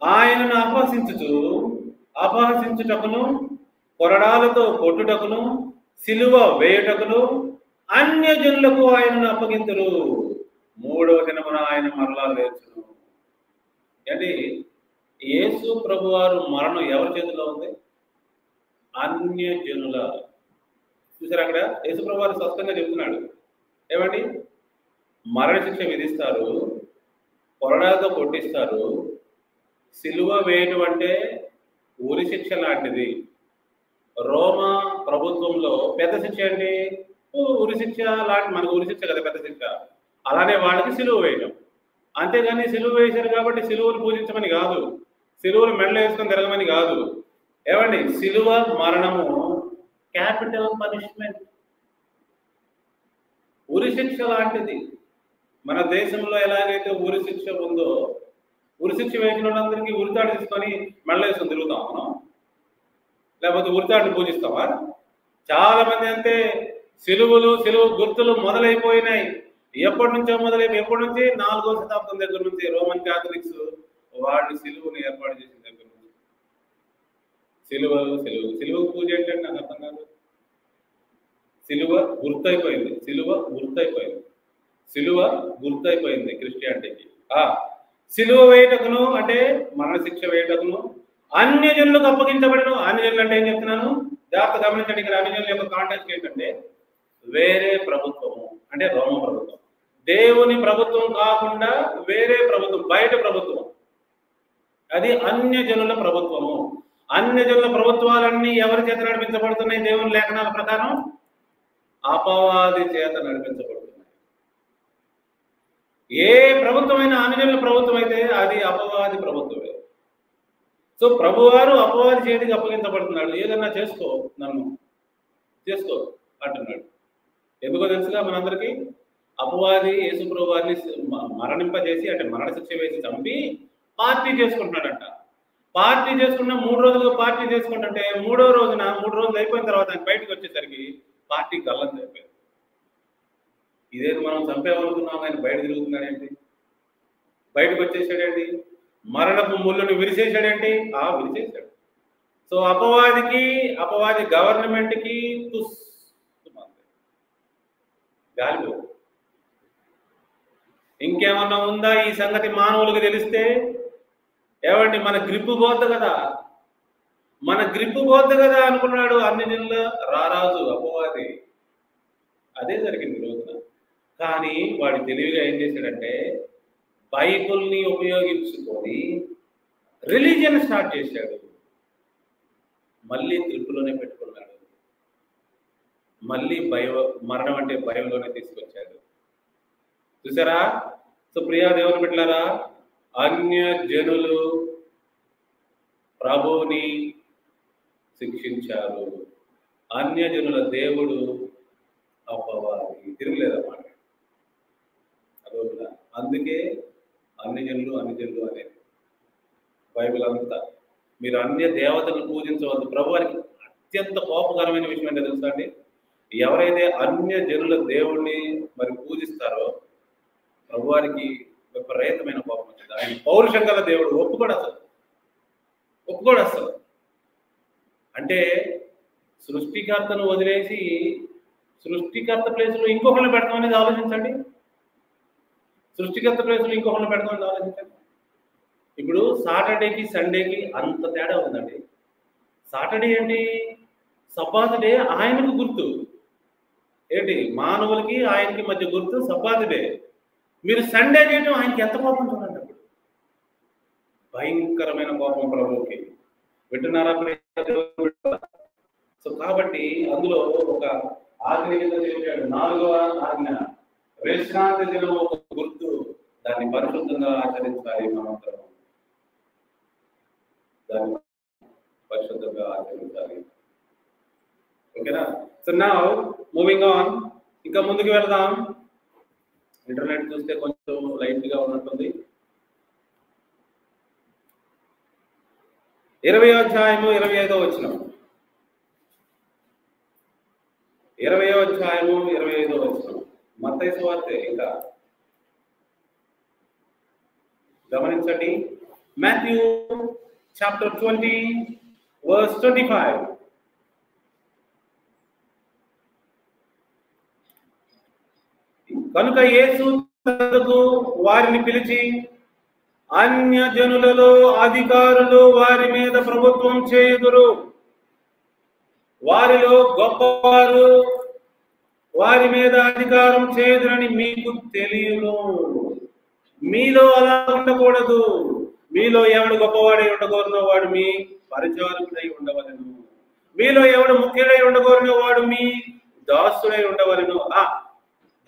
[SPEAKER 3] ఆయనను అపహసించుచు అపహసించుటకును కొరడాలతో కొట్టుటకును సిలువ వేయుటకును అన్యజనులకు ఆయనను అప్పగించరు మూడవ దినమున ఆయన మరలా లేచును. అంటే యేసు ప్రభువారు మరణం ఎవరి చేతిలో ఉంది? అన్యజనుల. చూసారు అక్కడ? యేసుప్రభు స్పష్టంగా చెప్తున్నాడు. ఏమండి? మరణ శిక్ష విధిస్తారు కొరడాతో కొట్టిస్తారు సిలువ వేయటం అంటే ఉరి శిక్ష లాంటిది. రోమా ప్రభుత్వంలో పెద్ద శిక్ష అండి? ఉరి శిక్ష లాంటి మనకు ఉరి శిక్ష కదా పెద్ద శిక్ష. అలానే వాళ్ళకి సిలువ వేయటం. అంతేగాని సిలువ వేశారు కాబట్టి సిలువను పూజించమని కాదు. సిలువను మెడలో వేసుకొని తిరగమని కాదు. ఏమండి? సిలువ మరణము క్యాపిటల్ పనిష్మెంట్. ఉరి శిక్ష లాంటిది. మన దేశంలో ఎలాగైతే ఉరి శిక్ష ఉందో ఉరి శిక్ష వేసిన వాళ్ళందరికీ ఉరితాడు తీసుకొని మెడలో తిరుగుతాం మనం. లేకపోతే ఉరితాడిని పూజిస్తావా? చాలా మంది అంతే సిలువలు సిలువ గుర్తులు మొదలైపోయినాయి. ఎప్పటి నుంచో మొదలైపోయి ఎప్పటి నుంచి? నాలుగో శతాబ్దం దగ్గర నుంచి రోమన్ క్యాథలిక్స్ వాళ్ళు సిలువను ఏర్పాటు చేసింది. సిలువ సిలువలు సిలువ. సిలువ పూజ ఏంటంటే నాకు అర్థం కాదు. సిలువ గుర్తయిపోయింది. సిలువ గుర్తయిపోయింది. సిలువ గుర్తయిపోయింది క్రిస్టియానిటీకి. ఆ సిలువ వేయటకును అంటే మరణ శిక్ష వేయటకును అన్య జనులకు అప్పగించబడిను. అన్ని జనులు అంటే ఏం చెప్తున్నాను? జాగ్రత్త గమనించండి ఇక్కడ అన్ని జనుల యొక్క కాంటాక్ట్ ఏంటంటే వేరే ప్రభుత్వము అంటే రోమ ప్రభుత్వం. దేవుని ప్రభుత్వం కాకుండా వేరే ప్రభుత్వం బయట ప్రభుత్వం. అది అన్య జనుల ప్రభుత్వము. అన్ని జనుల ప్రభుత్వాలన్నీ ఎవరి చేత నడిపించబడుతున్నాయి? దేవుని లేఖనాల ప్రకారం అపవాది చేత నడిపించబడుతున్నాయి. ఏ ప్రభుత్వమైన అనుజనుల ప్రభుత్వం అయితే అది అపవాది ప్రభుత్వమే. సో ప్రభువారు అపవాది చేతికి అప్పగించబడుతున్నాడు. ఏదన్నా చేసుకో నన్ను. చేసుకో అంటున్నాడు. ఎందుకో తెలుసుగా మనందరికీ? అపవాది యేసుప్రభు వారిని మ- మరణింపజేసి అంటే మరణ శిక్ష వేసి చంపి పార్టీ చేసుకుంటున్నాడంట. పార్టీ చేసుకున్న మూడు రోజులు పార్టీ చేసుకుంటుంటే మూడో రోజున మూడు రోజులు అయిపోయిన తర్వాత ఆయన బయటకు వచ్చేసరికి పార్టీ గల్లం అయిపోయింది ఇదేది మనం చంపేమనుకున్నాం ఆయన బయట తిరుగుతున్నాడేంటి బయటకు వచ్చేసాడేంటి? మరణపు ముళ్ళును విరిచేసాడేంటి ఆ విరిచేశాడు. సో అపవాదికి అపవాది గవర్నమెంట్కి తుస్ గాలిపో ఇంకేమన్నా ఉందా ఈ సంగతి మానవులకు తెలిస్తే? ఏమండి మన గ్రిప్పు పోద్ది కదా. మన గ్రిప్పు పోద్ది కదా అనుకున్నాడు అన్ని నెలలు. రారాజు అపవాది. అదే జరిగింది రోజున. కానీ వాడు తెలివిగా ఏం చేశాడంటే బైబుల్ని ఉపయోగించుకొని రిలీజియన్ స్టార్ట్ చేశాడు. మళ్ళీ త్రిప్పులోనే పెట్టుకున్నాడు. మళ్ళీ భయ మరణం అంటే భయంలోనే తీసుకొచ్చాడు. చూసారా? సో ప్రియా దేవుని పెట్టారా అన్య జనులు ప్రభువుని శిక్షించారు. అన్య జనుల దేవుడు అపవాది. తిరగలేదన్నమాట. అదొకటి అందుకే అన్ని జనులు అన్ని జనులు అనేది బైబిల్ అంతా. మీరు అన్య దేవతలను పూజించవద్దు. ప్రభువారికి అత్యంత కోపకరమైన విషయం ఏంటో తెలుసా అండి? ఎవరైతే అన్య జనుల దేవుణ్ణి మరి పూజిస్తారో ప్రభువారికి విపరీతమైన కోపం వచ్చింది. ఆయన పౌరుషం గల దేవుడు ఒప్పుకోడు అసలు. ఒప్పుకోడు అసలు. అంటే సృష్టికర్తను వదిలేసి సృష్టికర్త ప్లేస్లో ఇంకొకరిని పెడతాం అనేది ఆలోచించండి. సృష్టికర్త ప్లేస్లో ఇంకొకరిని పెడతాం అనేది ఆలోచించండి. ఇప్పుడు సాటర్డేకి సండేకి అంత తేడా ఉందండి. సాటర్డే ఏంటి? సబ్బాత్ డే ఆయనకు గుర్తు. ఏంటి? మానవులకి ఆయనకి మధ్య గుర్తు సబ్బాత్ డే. మీరు సండే చేయడం ఆయనకి ఎంత కోపం చూడండి అప్పుడు? భయంకరమైన కోపం ప్రభుకి వింటున్నారా సో కాబట్టి అందులో ఒక ఆజ్ఞ కింద చెప్పాడు. నాలుగవ ఆజ్ఞ. విశ్రాంతి దినం ఒక గుర్తు. దాన్ని పరిశుద్ధంగా ఆచరించాలి మనంతరం దాన్ని పరిశుద్ధంగా ఆచరించాలి. ఓకేనా? సో నా మూవింగ్ ఆన్ ఇంకా ముందుకు వెళ్దాం. ఇంటర్నెట్ చూస్తే కొంచెం లైట్గా ఉన్నట్టుంది. ఇరవై అధ్యాయము ఇరవై ఐదో వచ్చిన ఇరవై అధ్యాయము ఇరవై ఐదో వచ్చిన మత్తయి వార్తే ఇంకా. గమనించండి. Matthew chapter twenty verse twenty five. కనుక యేసు వారిని పిలిచి అన్య జనులలో అధికారులు వారి మీద ప్రభుత్వం చేయుదురు. వారిలో గొప్పవారు వారి మీద అధికారం చేయదురని మీకు తెలియను మీలో అలా ఉండకూడదు. మీలో ఎవడు గొప్పవాడై ఉండకూడనో వాడు మీ పరిచారకుడై ఉండవలను. మీలో ఎవడు ముఖ్యుడై ఉండకూడనో వాడు మీ దాసుడై ఉండవలను. ఆ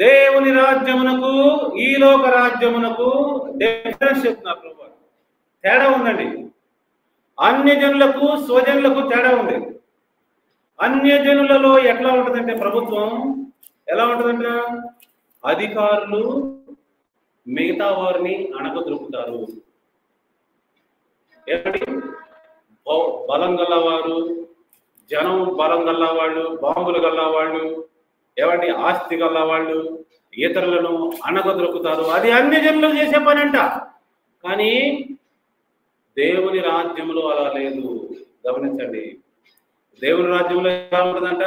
[SPEAKER 3] దేవుని రాజ్యమునకు ఈ లోక రాజ్యమునకు డిఫరెన్స్ చెప్తున్నారు ప్రభు. తేడా ఉందండి. అన్యజనులకు స్వజనులకు తేడా ఉంది. అన్య జనులలో ఎట్లా ఉంటుందంటే ప్రభుత్వం ఎలా ఉంటుందంట? అధికారులు మిగతా వారిని అణగదొరుకుతారు. ఏమండి? బలం గల్లవారు జనం బలం గల్లవాళ్ళు బాంబులు గల్లవాళ్ళు ఏమండి ఆస్తి గల వాళ్ళు ఇతరులను అనగదొరుకుతారు? అది అన్ని జనులు చేసే పని అంట కానీ దేవుని రాజ్యంలో అలా లేదు. గమనించండి. దేవుని రాజ్యంలో ఎలా ఉంటుందంట?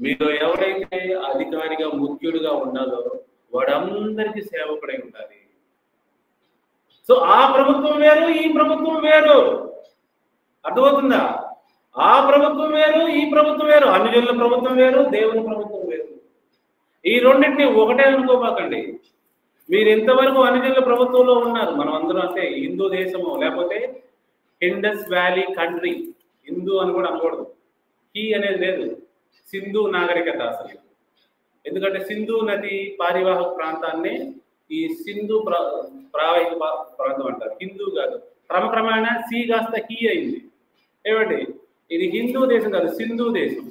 [SPEAKER 3] మీరు ఎవరైతే అధికారిగా ముఖ్యుడిగా ఉండాలో వాడందరికీ సేవకుడై ఉండాలి. సో ఆ ప్రభుత్వం వేరు ఈ ప్రభుత్వం వేరు. అర్థమవుతుందా? ఆ ప్రభుత్వం వేరు ఈ ప్రభుత్వం వేరు. అన్ని జనుల ప్రభుత్వం వేరు దేవుని ప్రభుత్వం ఈ రెండింటిని ఒకటే అనుకోబాకండి మీరు ఇంతవరకు అన్ని ప్రభుత్వంలో ఉన్నారు. మనం అందరం అంటే హిందూ దేశము లేకపోతే ఇండస్ వ్యాలీ కంట్రీ హిందూ అని కూడా అనకూడదు. హీ అనేది లేదు. సింధు నాగరికత అసలు. ఎందుకంటే సింధు నది పారివాహక ప్రాంతాన్ని ఈ సింధు ప్రావాహిక ప్రాంతం అంటారు. హిందూ కాదు. క్రమక్రమేణ సి కాస్త హీ అయింది. ఏమండి? ఇది హిందూ దేశం కాదు సింధు దేశం.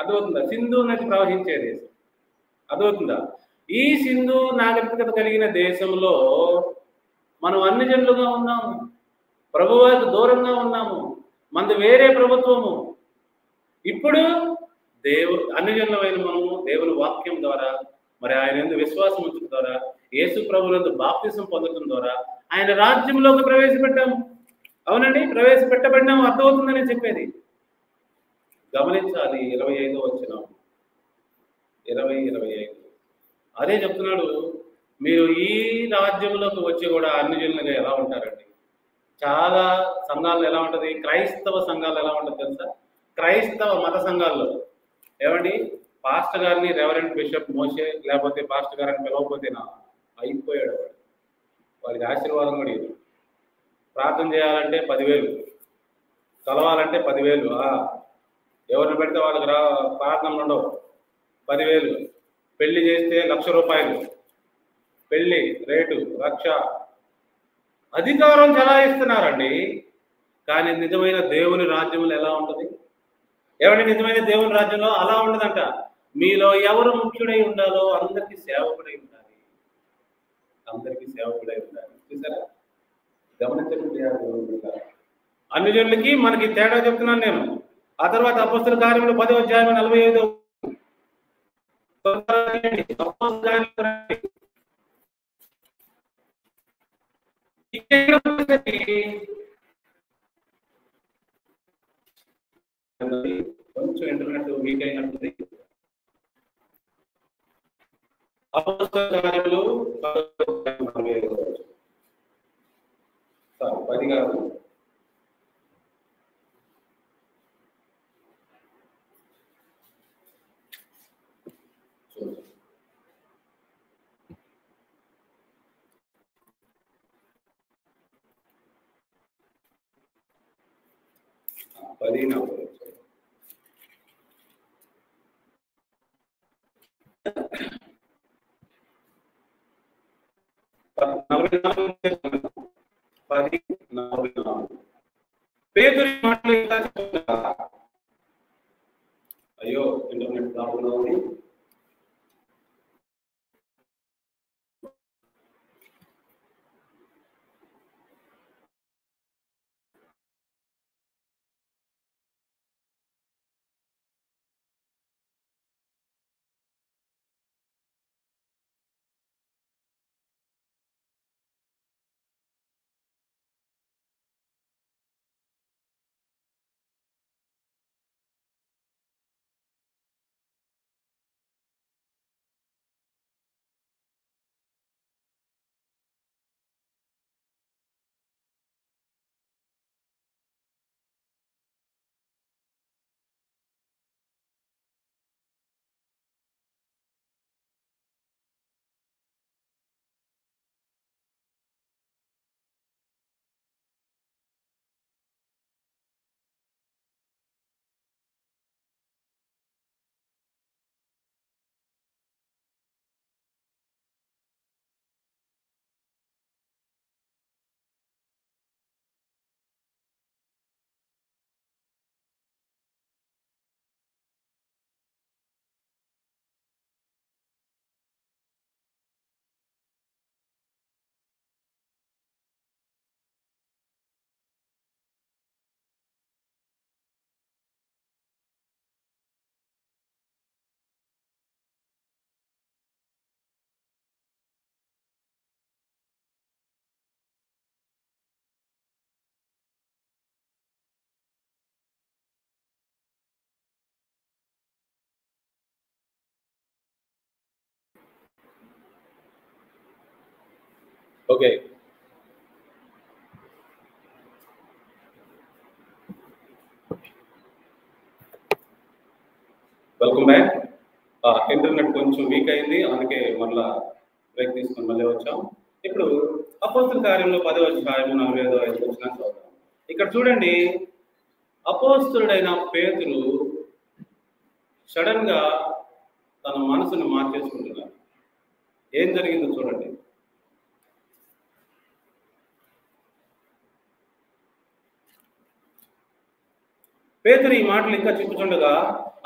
[SPEAKER 3] అర్థమవుతుందా? సింధు నది ప్రవహించే దేశం. అర్థమవుతుందా? ఈ సింధు నాగరికత కలిగిన దేశంలో మనం అన్ని జనులుగా ఉన్నాము. ప్రభువారికి దూరంగా ఉన్నాము. మనది వేరే ప్రభుత్వము. ఇప్పుడు దేవుడు అన్ని జనులమైన మనము దేవుని వాక్యం ద్వారా మరి ఆయన ఎందు విశ్వాసం ఉంచడం ద్వారా యేసు ప్రభులందు బాప్తిసం పొందడం ద్వారా ఆయన రాజ్యంలోకి ప్రవేశపెట్టాము. అవునండి ప్రవేశపెట్టబడినాము. అర్థమవుతుందని చెప్పేది. గమనించాలి ఇరవై ఐదో వచ్చినాము ఇరవై ఇరవై ఐదు. అదే చెప్తున్నాడు మీరు ఈ రాజ్యంలోకి వచ్చి కూడా అన్ని జనులుగా ఎలా ఉంటారండి? చాలా సంఘాలు ఎలా ఉంటుంది? క్రైస్తవ సంఘాలు ఎలా ఉంటుంది తెలుసా? క్రైస్తవ మత సంఘాల్లో. ఏమండి? పాస్టర్ గారిని రెవరెంట్ బిషప్ మోసే లేకపోతే పాస్టర్ గారిని పిలవకపోతే నా అయిపోయాడు వాడు. వాడికి ఆశీర్వాదం కూడా ఇది ప్రార్థన చేయాలంటే పదివేలు. కలవాలంటే పదివేలు. ఎవరిని పెడితే వాళ్ళకి రా ప్రార్థనలు ఉండవు. పదివేలు. పెళ్ళి చేస్తే లక్ష రూపాయలు. పెళ్ళి రేటు లక్ష అధికారం చలాయిస్తున్నారండి. కానీ నిజమైన దేవుని రాజ్యంలో ఎలా ఉంటుంది? ఏమంటే నిజమైన దేవుని రాజ్యంలో అలా ఉండదంట. మీలో ఎవరు ముఖ్యుడై ఉండాలో అందరికీ సేవకుడై ఉండాలి. అందరికీ సేవకుడై ఉండాలి. చూసారా? గమనించండి అన్ని జనులకి మనకి తేడా చెప్తున్నాను నేను. ఆ తర్వాత అపస్తుల కార్యములు పదో అధ్యాయం నలభై ఐదో కొంచెం ఇంటర్నెట్ వీక్ అయినట్టుంది అపస్తుల పది కాదు చూడండి. ఆ, పది నలభై వచ్చాయి. ఓకే. Welcome back. ఇంటర్నెట్ కొంచెం వీక్ అయింది అందుకే మళ్ళా బ్రేక్ తీసుకొని మళ్ళీ వచ్చాం. ఇప్పుడు అపోస్తుల కార్యంలో పదవ కార్యము నలభై ఐదో ఐదు వచ్చిన చూద్దాం. ఇక్కడ చూడండి అపోస్తుడైన పేతులు సడన్గా తన మనసును మార్చేసుకుంటున్నారు ఏం జరిగిందో చూడండి. పేతురు ఈ మాటలు ఇంకా చెప్పుచుండగా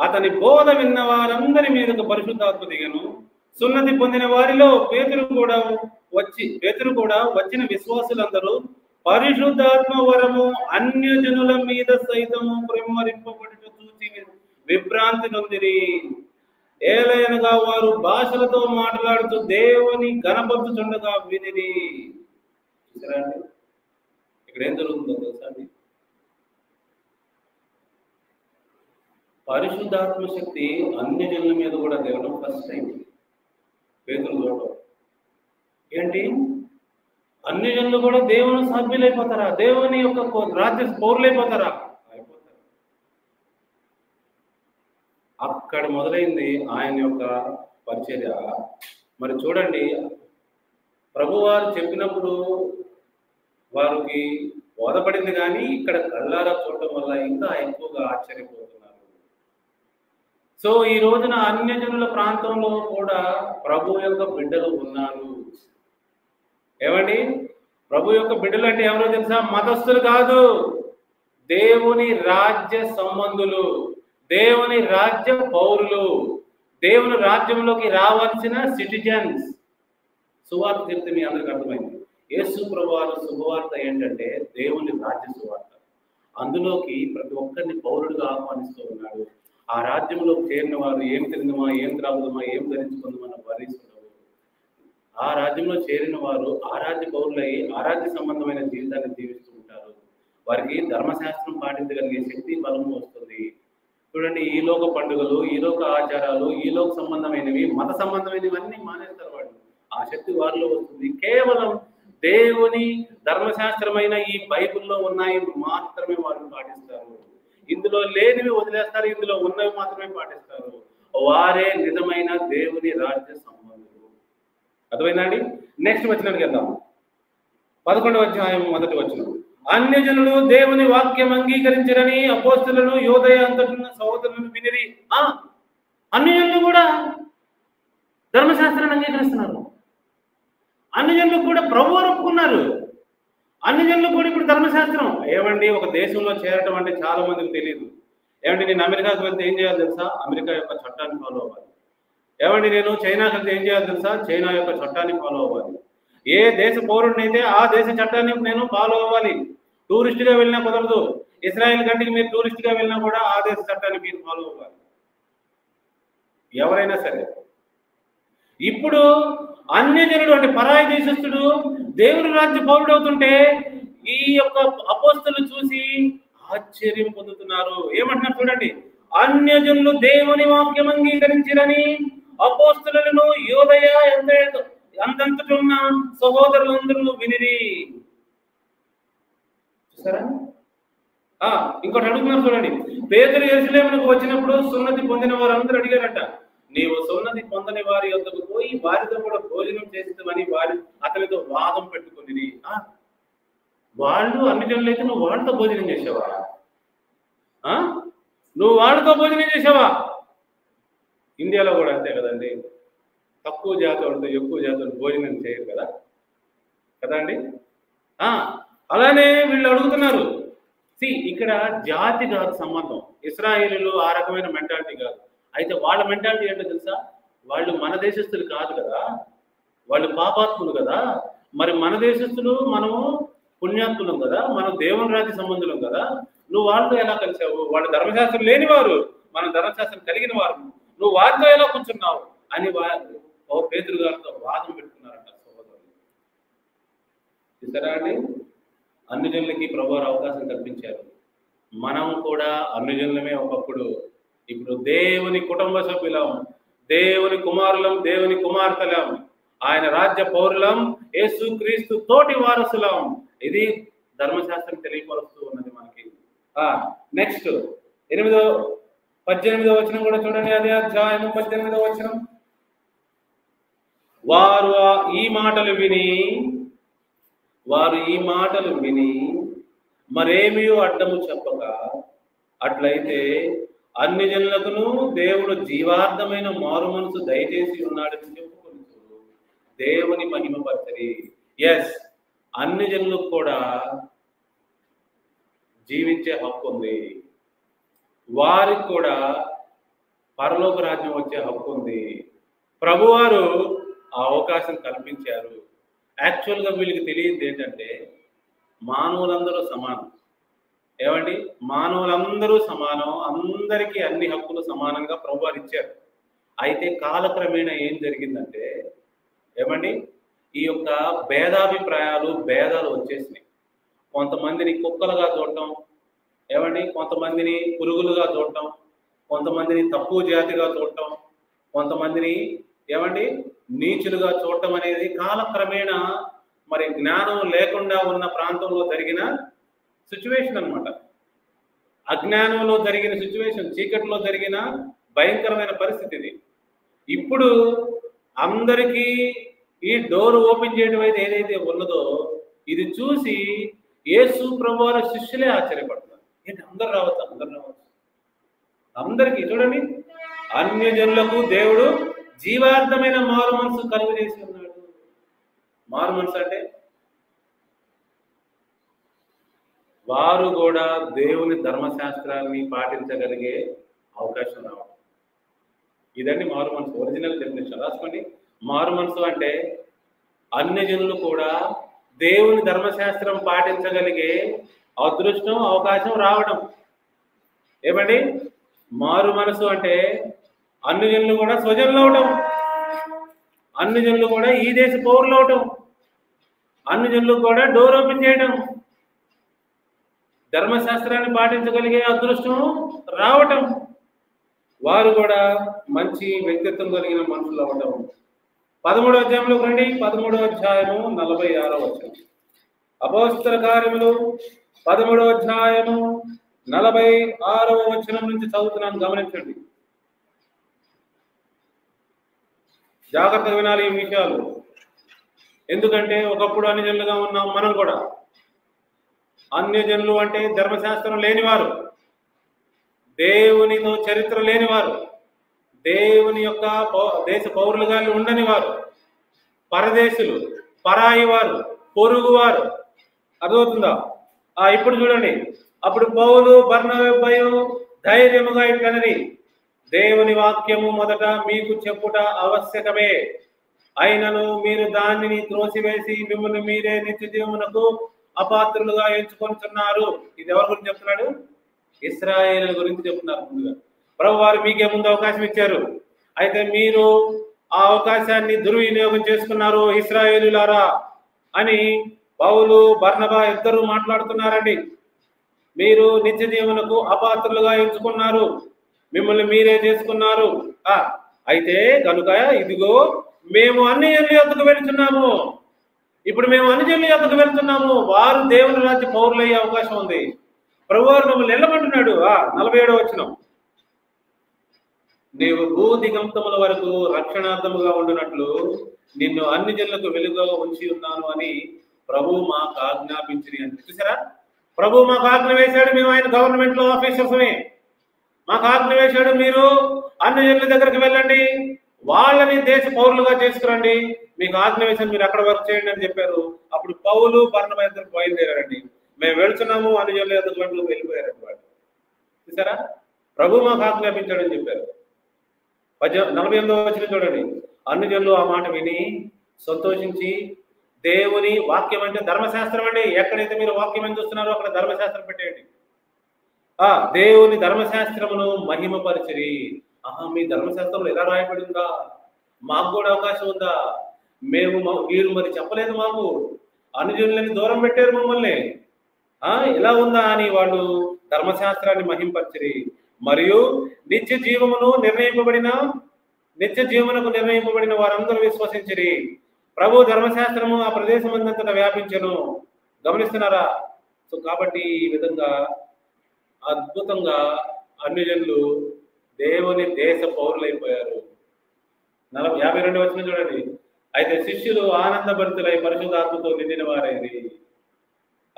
[SPEAKER 3] అతని బోధ విన్న వారందరి మీదకు పరిశుద్ధాత్మ దిగను. సున్నతి పొందిన వారిలో పేతురు కూడా వచ్చి పేతురు కూడా వచ్చిన విశ్వాసులందరూ పరిశుద్ధాత్మ వరము అన్యజనుల మీద సైతము ప్రేమరింపబడుట చూచి విభ్రాంతి నొందిరి. ఏలయనగా వారు భాషలతో మాట్లాడుతూ దేవుని గణపరుచుండగా వినిరి. ఇక్కడ ఏం జరుగుతుందో తెలుసా అండి? పరిశుద్ధాత్మ శక్తి అన్ని జనుల మీద కూడా దిగడం ఫస్ట్ టైం పేదలు చూడటం ఏంటి? అన్ని జనులు కూడా దేవుని సభ్యులైపోతారా? దేవుని యొక్క కో- రాజ్య పౌరులైపోతారా? అయిపోతారు. అక్కడ మొదలైంది ఆయన యొక్క పరిచర్య. మరి చూడండి ప్రభువారు చెప్పినప్పుడు వారికి బోధపడింది కానీ ఇక్కడ కళ్ళారా చూడటం వల్ల ఇంకా ఎక్కువగా ఆశ్చర్యపోతున్నారు. సో ఈ రోజున అన్యజనుల ప్రాంతంలో కూడా ప్రభు యొక్క బిడ్డలు ఉన్నారు. ఏమండి? ప్రభు యొక్క బిడ్డలు అంటే ఎవరో తెలుసా? మతస్థులు కాదు. దేవుని రాజ్య సంబంధులు దేవుని రాజ్య పౌరులు దేవుని రాజ్యంలోకి రావాల్సిన సిటిజన్స్. సువార్త చెప్తే మీ అందరికి అర్థమైంది. యేసు ప్రభువారు శుభవార్త ఏంటంటే దేవుని రాజ్య సువార్త. అందులోకి ప్రతి ఒక్కరిని పౌరుడిగా ఆహ్వానిస్తూ ఉన్నాడు. ఆ రాజ్యంలోకి చేరిన వారు ఏం తిందమా ఏం త్రాగుదమా ఏం ధరించుకుందామన్న వరిస్తుండవు ఆ రాజ్యంలో చేరిన వారు ఆరాధ్య పౌరులై ఆరాధ్య సంబంధమైన జీవితాన్ని జీవిస్తూ ఉంటారు. వారికి ధర్మశాస్త్రం పాటించగలిగే శక్తి బలము వస్తుంది. చూడండి ఈ లోక పండుగలు ఈ లోక ఆచారాలు ఈ లోక సంబంధమైనవి మత సంబంధమైనవి మానేస్తారు వాళ్ళు. ఆ శక్తి వారిలో వస్తుంది. కేవలం దేవుని ధర్మశాస్త్రమైన ఈ బైబిల్లో ఉన్నాయి మాత్రమే వాళ్ళు పాటిస్తారు. ఇందులో లేనివి వదిలేస్తారు ఇందులో ఉన్నవి మాత్రమే పాటిస్తారు. వారే నిజమైన దేవుని రాజ్య సంబంధులు. అర్థమైందండి? నెక్స్ట్ వచ్చినట్టు వెళ్దాం. పదకొండవ అధ్యాయం మొదటి వచ్చిన అన్యజనులు దేవుని వాక్యం అంగీకరించరని అపోస్తులను యోదయ అంతటున్న సహోదరులను వినిరి. ఆ అన్యజనులు కూడా ధర్మశాస్త్రాన్ని అంగీకరిస్తున్నారు. అన్యజనులు కూడా ప్రభు ఒప్పుకున్నారు. అన్యజనులు కూడా ఇప్పుడు ధర్మశాస్త్రం. ఏమండి ఒక దేశంలో చేరటం అంటే చాలా మందికి తెలియదు ఏమండి నేను అమెరికాకి వెళ్తే ఏం చేయాలి తెలుసా? అమెరికా యొక్క చట్టాన్ని ఫాలో అవ్వాలి. ఏమండి నేను చైనాకి వెళ్తే ఏం చేయాలి తెలుసా? చైనా యొక్క చట్టాన్ని ఫాలో అవ్వాలి. ఏ దేశ పౌరుడినైతే ఆ దేశ చట్టాన్ని నేను ఫాలో అవ్వాలి. టూరిస్ట్గా వెళ్ళినా కుదరదు. ఇస్రాయల్ కంటికి మీరు టూరిస్ట్గా వెళ్ళినా కూడా ఆ దేశ చట్టాన్ని మీరు ఫాలో అవ్వాలి. ఎవరైనా సరే. ఇప్పుడు అన్యజనుడు అంటే పరాయి దేశస్థుడు దేవుని రాజ్య పౌరుడు అవుతుంటే ఈ యొక్క అపోస్తులు చూసి ఆశ్చర్యం పొందుతున్నారు. ఏమంటున్నారు చూడండి. అన్యజనులు దేవుని వాక్యం అంగీకరించిరని అపోస్తులను యోదయ ఎంత అంతంతటున్న సహోదరులందరూ వినిరి. చూసారా? ఆ, ఇంకోటి అడుగుతున్నారు చూడండి. పేదలు ఎరుసలేమునకు వచ్చినప్పుడు సున్నతి పొందిన వారందరూ అడిగారట నీవు సున్నది పొందని వారి యొక్కకు పోయి వారితో కూడా భోజనం చేస్తామని వారి అతనితో వాదం పెట్టుకుని. వాళ్ళు అన్ని జనులు అయితే నువ్వు వాళ్ళతో భోజనం చేసావా? ఆ? నువ్వు వాళ్ళతో భోజనం చేసావా? ఇండియాలో కూడా అంతే కదండి. తక్కువ జాతి వాళ్ళతో ఎక్కువ జాతి భోజనం చేయరు కదా? కదా అండి? ఆ, అలానే వీళ్ళు అడుగుతున్నారు. సి ఇక్కడ జాతి కాదు సంబంధం. ఇస్రాయేలీలు ఆ రకమైన మెంటాలిటీ కాదు. అయితే వాళ్ళ మెంటాలిటీ ఏంటో తెలుసా? వాళ్ళు మన దేశస్తులు కాదు కదా? వాళ్ళు పాపాత్ములు కదా? మరి మన దేశస్తులు మనము పుణ్యాత్ములం కదా? మనం దేవుని రాజ్య సంబంధులం కదా? నువ్వు వాళ్ళతో ఎలా కలిసావు? వాళ్ళ ధర్మశాస్త్రం లేని వారు మన ధర్మశాస్త్రం కలిగిన వారు. నువ్వు వారితో ఎలా కూర్చున్నావు? అని వారు ఓ పేతురు గారితో వాదం పెట్టుకున్నారంట సోదరులు చూసారా అండి? అన్ని జనులకి ప్రభువారు అవకాశం కల్పించారు. మనం కూడా అన్ని జనులమే ఒకప్పుడు ఇప్పుడు దేవుని కుటుంబ సభ్యులం దేవుని కుమారులం దేవుని కుమార్తెలం ఆయన రాజ్య పౌరులం యేసు క్రీస్తు తోటి వారసులం. ఇది ధర్మశాస్త్రం తెలియపరుస్తూ ఉన్నది మనకి. ఆ నెక్స్ట్ ఎనిమిదో పద్దెనిమిదో వచనం కూడా చూడండి అదే అధ్యాయం పద్దెనిమిదో వచనం. వారు ఈ మాటలు విని వారు ఈ మాటలు విని మరేమీ అడ్డము చెప్పక అట్లయితే అన్ని జనులకును దేవుడు జీవార్థమైన మారు మనసు దయచేసి ఉన్నాడని చెప్పుకుంటూ దేవుని మహిమపరచరి ఎస్ అన్ని జనులకు కూడా జీవించే హక్కు ఉంది. వారికి కూడా పరలోక రాజ్యం వచ్చే హక్కు ఉంది. ప్రభువారు ఆ అవకాశం కల్పించారు. యాక్చువల్గా వీళ్ళకి తెలియదు ఏంటంటే మానవులందరూ సమానం. ఏమండి? మానవులందరూ సమానం అందరికీ అన్ని హక్కులు సమానంగా ప్రభువారు ఇచ్చారు. అయితే కాలక్రమేణా ఏం జరిగిందంటే ఏమండి? ఈ యొక్క భేదాభిప్రాయాలు భేదాలు వచ్చేసినాయి. కొంతమందిని కుక్కలుగా చూడటం ఏమండి? కొంతమందిని పురుగులుగా చూడటం కొంతమందిని తక్కువ జాతిగా చూడటం కొంతమందిని ఏమండి? నీచులుగా చూడటం అనేది కాలక్రమేణా మరి జ్ఞానం లేకుండా ఉన్న ప్రాంతంలో జరిగిన సిచ్యువేషన్ అన్నమాట. అజ్ఞానంలో జరిగిన సిచ్యువేషన్ చీకటిలో జరిగిన భయంకరమైన పరిస్థితి ఇది. ఇప్పుడు అందరికీ ఈ డోర్ ఓపెన్ చేయడం అయితే ఏదైతే ఉన్నదో ఇది చూసి యేసు ప్రభువారి శిష్యులే ఆశ్చర్యపడతారు ఏంటి అందరు రావచ్చు? అందరు రావచ్చు? అందరికీ చూడండి. అన్యజనులకు దేవుడు జీవార్థమైన మారు మనసు కలుగు చేసి ఉన్నాడు. మారు మనసు అంటే వారు కూడా దేవుని ధర్మశాస్త్రాన్ని పాటించగలిగే అవకాశం రావడం. ఇదండి మారు మనసు. ఒరిజినల్ డెఫినేషన్ రాసుకోండి. మారు మనసు అంటే అన్ని జనులు కూడా దేవుని ధర్మశాస్త్రం పాటించగలిగే అదృష్టం అవకాశం రావడం. ఏమండి? మారు మనసు అంటే అన్ని జనులు కూడా స్వజనులు అవటం. అన్ని జనులు కూడా ఈ దేశ పౌరులు అవటం. అన్ని జనులు కూడా డోర్ ఓపెన్ చేయడం. ధర్మశాస్త్రాన్ని పాటించగలిగే అదృష్టం రావటం. వారు కూడా మంచి వ్యక్తిత్వం కలిగిన మనుషులు అవటం పదమూడో అధ్యాయంలో రండి. పదమూడో అధ్యాయము నలభై ఆరో వచ్చిన అపోస్తల కార్యములు పదమూడో అధ్యాయము నలభై ఆరవ వచనం నుంచి చదువుతున్నాను. గమనించండి. జాగ్రత్తగా వినాలి ఈ విషయాలు. ఎందుకంటే ఒకప్పుడు అన్యజనులుగా ఉన్నాం మనం కూడా. అన్యజనులు అంటే ధర్మశాస్త్రం లేనివారు. దేవునితో చరిత్ర లేనివారు. దేవుని యొక్క పౌ- దేశ పౌరులుగా ఉండని వారు పరదేశులు పరాయి వారు పొరుగువారు. అర్థమవుతుందా? ఆ ఇప్పుడు చూడండి. అప్పుడు పౌలు బర్ణబయు ధైర్యముగా ఇట్లనని దేవుని వాక్యము మొదట మీకు చెప్పుట ఆవశ్యకమే. అయినను మీరు దానిని త్రోసివేసి మిమ్మల్ని మీరే నిత్య జీవమునకు అపాత్రులుగా ఎంచుకొనిచున్నారు ఇది ఎవరి గురించి చెప్తున్నాడు? ఇస్రాయేల్ గురించి చెప్తున్నారు ముందుగా. ప్రభు వారు మీకే ముందు అవకాశం ఇచ్చారు. అయితే మీరు ఆ అవకాశాన్ని దుర్వినియోగం చేసుకున్నారు ఇస్రాయేలులారా అని పౌలు బర్ణబా ఇద్దరు మాట్లాడుతున్నారండి. మీరు నిత్య జీవనకు అపాత్రులుగా ఎంచుకున్నారు. మిమ్మల్ని మీరే చేసుకున్నారు. అయితే కనుక ఇదిగో మేము అన్ని ఎన్ని ఎందుకు వెళ్తున్నాము ఇప్పుడు మేము అన్ని యొక్కకు వెళ్తున్నాము. వారు దేవుని రాజ్య పౌరులయ్యే అవకాశం ఉంది. ప్రభువారు మమ్మల్ని వెళ్ళమంటున్నాడు ఆ నలభై ఏడో వచ్చిన నీవు భూ దిగంతముల వరకు రక్షణార్థముగా ఉండినట్లు నిన్ను అన్ని జనులకు వెలుగుగా ఉంచి ఉన్నాను అని ప్రభు మాకు ఆజ్ఞాపించింది అని. చూసారా? ప్రభు మాకు ఆజ్ఞ వేశాడు. మేము ఆయన గవర్నమెంట్లో ఆఫీసర్స్మే మాకు ఆజ్ఞ వేశాడు మీరు అన్ని జనుల దగ్గరికి వెళ్ళండి. వాళ్ళని దేశ పౌరులుగా చేసుకురండి. మీకు ఆజ్ఞ మీరు అక్కడ వర్క్ చేయండి అని చెప్పారు. అప్పుడు పౌలు పర్ణమ ఇద్దరు బయలుదేరారండి. మేము వెళ్తున్నాము అన్ని జనుల దగ్గర వెళ్ళిపోయారండి వాళ్ళు. చూసారా? ప్రభు మాకు ఆజ్ఞాపించాడని చెప్పారు. పద్య నలభై ఎనిమిదో వచ్చిన చూడండి. అన్ని జనులు ఆ మాట విని సంతోషించి దేవుని వాక్యం అంటే ధర్మశాస్త్రం అండి. ఎక్కడైతే మీరు వాక్యం అని చూస్తున్నారో అక్కడ ధర్మశాస్త్రం పెట్టేయండి. ఆ దేవుని ధర్మశాస్త్రమును మహిమపరిచిరి. ఆహా మీ ధర్మశాస్త్రంలో ఎలా రాయబడి ఉందా? మాకు కూడా అవకాశం ఉందా? మేము మీరు మరి చెప్పలేదు మాకు. అనుజనులని దూరం పెట్టారు మమ్మల్ని. ఆ ఇలా ఉందా అని వాళ్ళు ధర్మశాస్త్రాన్ని మహింపరిచిరి. మరియు నిత్య జీవమును నిర్ణయింపబడిన నిత్య జీవనకు నిర్ణయింపబడిన వారందరూ విశ్వసించిరి. ప్రభు ధర్మశాస్త్రము ఆ ప్రదేశం అంతటా వ్యాపించను. గమనిస్తున్నారా? సో కాబట్టి ఈ విధంగా అద్భుతంగా అన్యజనులు దేవుని దేశ పౌరులైపోయారు. నలభై యాభై రెండు వచ్చిన చూడండి. అయితే శిష్యులు ఆనందభరితులై పరిశుధాత్మతో నిండిన వారైంది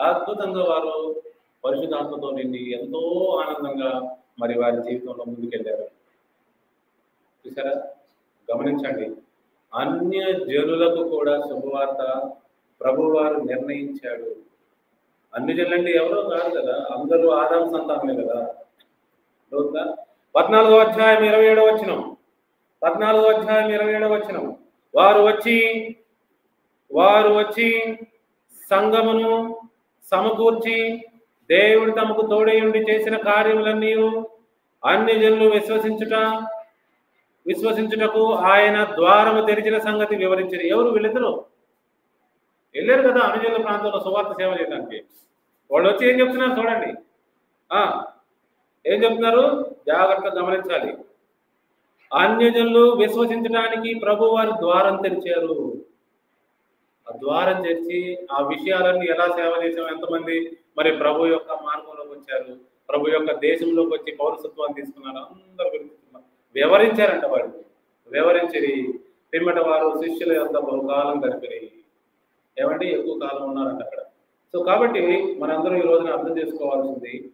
[SPEAKER 3] అద్భుతంగా వారు పరిశుధాత్మతో నిండి ఎంతో ఆనందంగా మరి వారి జీవితంలో ముందుకెళ్ళారు. చూసారా గమనించండి. అన్య జనులకు కూడా శుభవార్త ప్రభువారు నిర్ణయించాడు. అన్ని జనులంటే ఎవరో కాదు కదా? అందరూ ఆదాం సంతానమే కదా? పద్నాలుగో అధ్యాయం ఇరవై ఏడో వచ్చినం పద్నాలుగో అధ్యాయం ఇరవై ఏడో వచ్చినం వారు వచ్చి వారు వచ్చి సంగమును సమకూర్చి దేవుడు తమకు తోడయుండి చేసిన కార్యములన్నీ అన్ని జనులు విశ్వసించుట విశ్వసించుటకు ఆయన ద్వారము తెరిచిన సంగతి వివరించారు. ఎవరు వీళ్ళిద్దరు? వెళ్ళారు కదా అనుజనుల ప్రాంతంలో సువార్త సేవ చేయడానికి. వాళ్ళు వచ్చి ఏం చెప్తున్నారు చూడండి. ఏం చెప్తున్నారు? జాగ్రత్తగా గమనించాలి. అన్యజనులు విశ్వసించడానికి ప్రభు వారి ద్వారం తెరిచారు. ఆ ద్వారం తెరిచి ఆ విషయాలన్నీ ఎలా సేవ చేసాం ఎంతమంది మరి ప్రభు యొక్క మార్గంలోకి వచ్చారు. ప్రభు యొక్క దేశంలోకి వచ్చి పౌరసత్వాన్ని తీసుకున్నారు. అందరు గురించి వివరించారంట వాళ్ళు వివరించి పిమ్మట వారు శిష్యుల యొక్క బహుకాలం గడిపిరి. ఏమంటే ఎక్కువ కాలం ఉన్నారంట అక్కడ. సో కాబట్టి మనందరూ ఈ రోజున అర్థం చేసుకోవాల్సింది.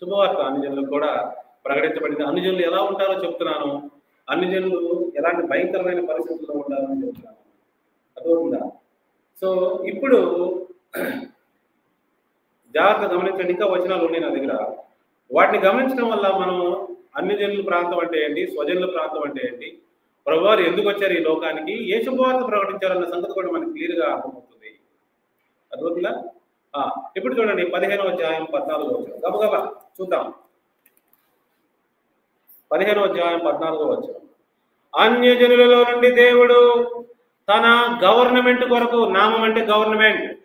[SPEAKER 3] శుభవార్త అన్ని కూడా ప్రకటించబడింది. అన్ని జనులు ఎలా ఉంటారో చెప్తున్నాను. అన్ని జనులు ఎలాంటి భయంకరమైన పరిస్థితుల్లో ఉండాలని చెప్తున్నాను. అర్థమవుతుందా? సో ఇప్పుడు జాగ్రత్త గమనించండి. ఇంకా వచనాలు ఉన్నాయి నా దగ్గర. వాటిని గమనించడం వల్ల మనం అన్ని జనుల ప్రాంతం అంటే ఏంటి? స్వజనుల ప్రాంతం అంటే ఏంటి? ప్రభువారు ఎందుకు వచ్చారు ఈ లోకానికి? ఏ శుభవార్త ప్రకటించారన్న సంగతి కూడా మనకి క్లియర్గా అర్థమవుతుంది. అర్థమవుతుందా? ఆ, ఇప్పుడు చూడండి. పదిహేనవ అధ్యాయం పద్నాలుగు వచ్చిన గబగబా చూద్దాం. పదిహేనో అధ్యాయం పద్నాలుగో వచ్చిన అన్యజనులలో నుండి దేవుడు తన గవర్నమెంట్ కొరకు నామం అంటే గవర్నమెంట్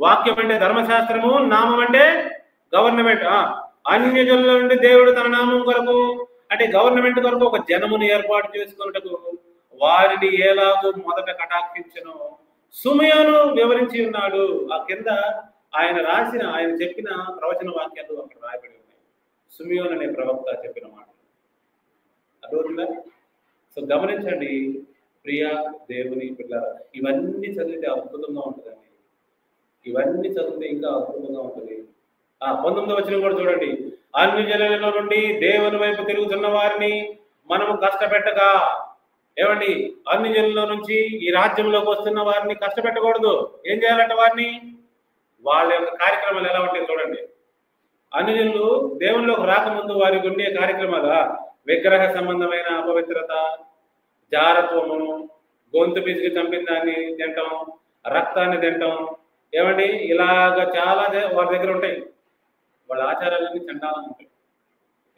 [SPEAKER 3] వాక్యం అంటే ధర్మశాస్త్రము నామం అంటే గవర్నమెంట్ అన్య అన్యజనుల నుండి దేవుడు తన నామం కొరకు అంటే గవర్నమెంట్ కొరకు ఒక జనమును ఏర్పాటు చేసుకున్నటకు వారిని ఎలాగో మొదట కటాక్షించను. సుమయాను వివరించి ఉన్నాడు. ఆ కింద ఆయన రాసిన ఆయన చెప్పిన ప్రవచన వాక్యాలు అక్కడ రాయబడి ఉన్నాయి. సుమియోన్ అనే ప్రవక్త చెప్పిన మాట. అర్థమవుతుందా సో గమనించండి ప్రియా దేవుని పిల్లల ఇవన్నీ చదివితే అద్భుతంగా ఉంటుందండి. ఇవన్నీ చదివితే ఇంకా అద్భుతంగా ఉంటుంది. ఆ పంతొమ్మిది వచ్చిన కూడా చూడండి. అన్ని జనులలో నుండి దేవుని వైపు తిరుగుతున్న వారిని మనము కష్టపెట్టక. ఏమండి? అన్ని జనుల నుంచి ఈ రాజ్యంలోకి వస్తున్న వారిని కష్టపెట్టకూడదు. ఏం చేయాలంటే వారిని? వాళ్ళ యొక్క కార్యక్రమాలు ఎలా ఉంటాయి చూడండి. అన్ని జనులు దేవునిలోకి రాకముందు వారికి ఉండే కార్యక్రమాల? విగ్రహ సంబంధమైన అపవిత్రత జారత్వమును గొంతు పిసికి చంపిన దాన్ని తింటాం రక్తాన్ని తింటాం. ఏమండి? ఇలాగ చాలా వారి దగ్గర ఉంటాయి. వాళ్ళ ఆచారాలన్నీ చండాలని ఉంటాయి.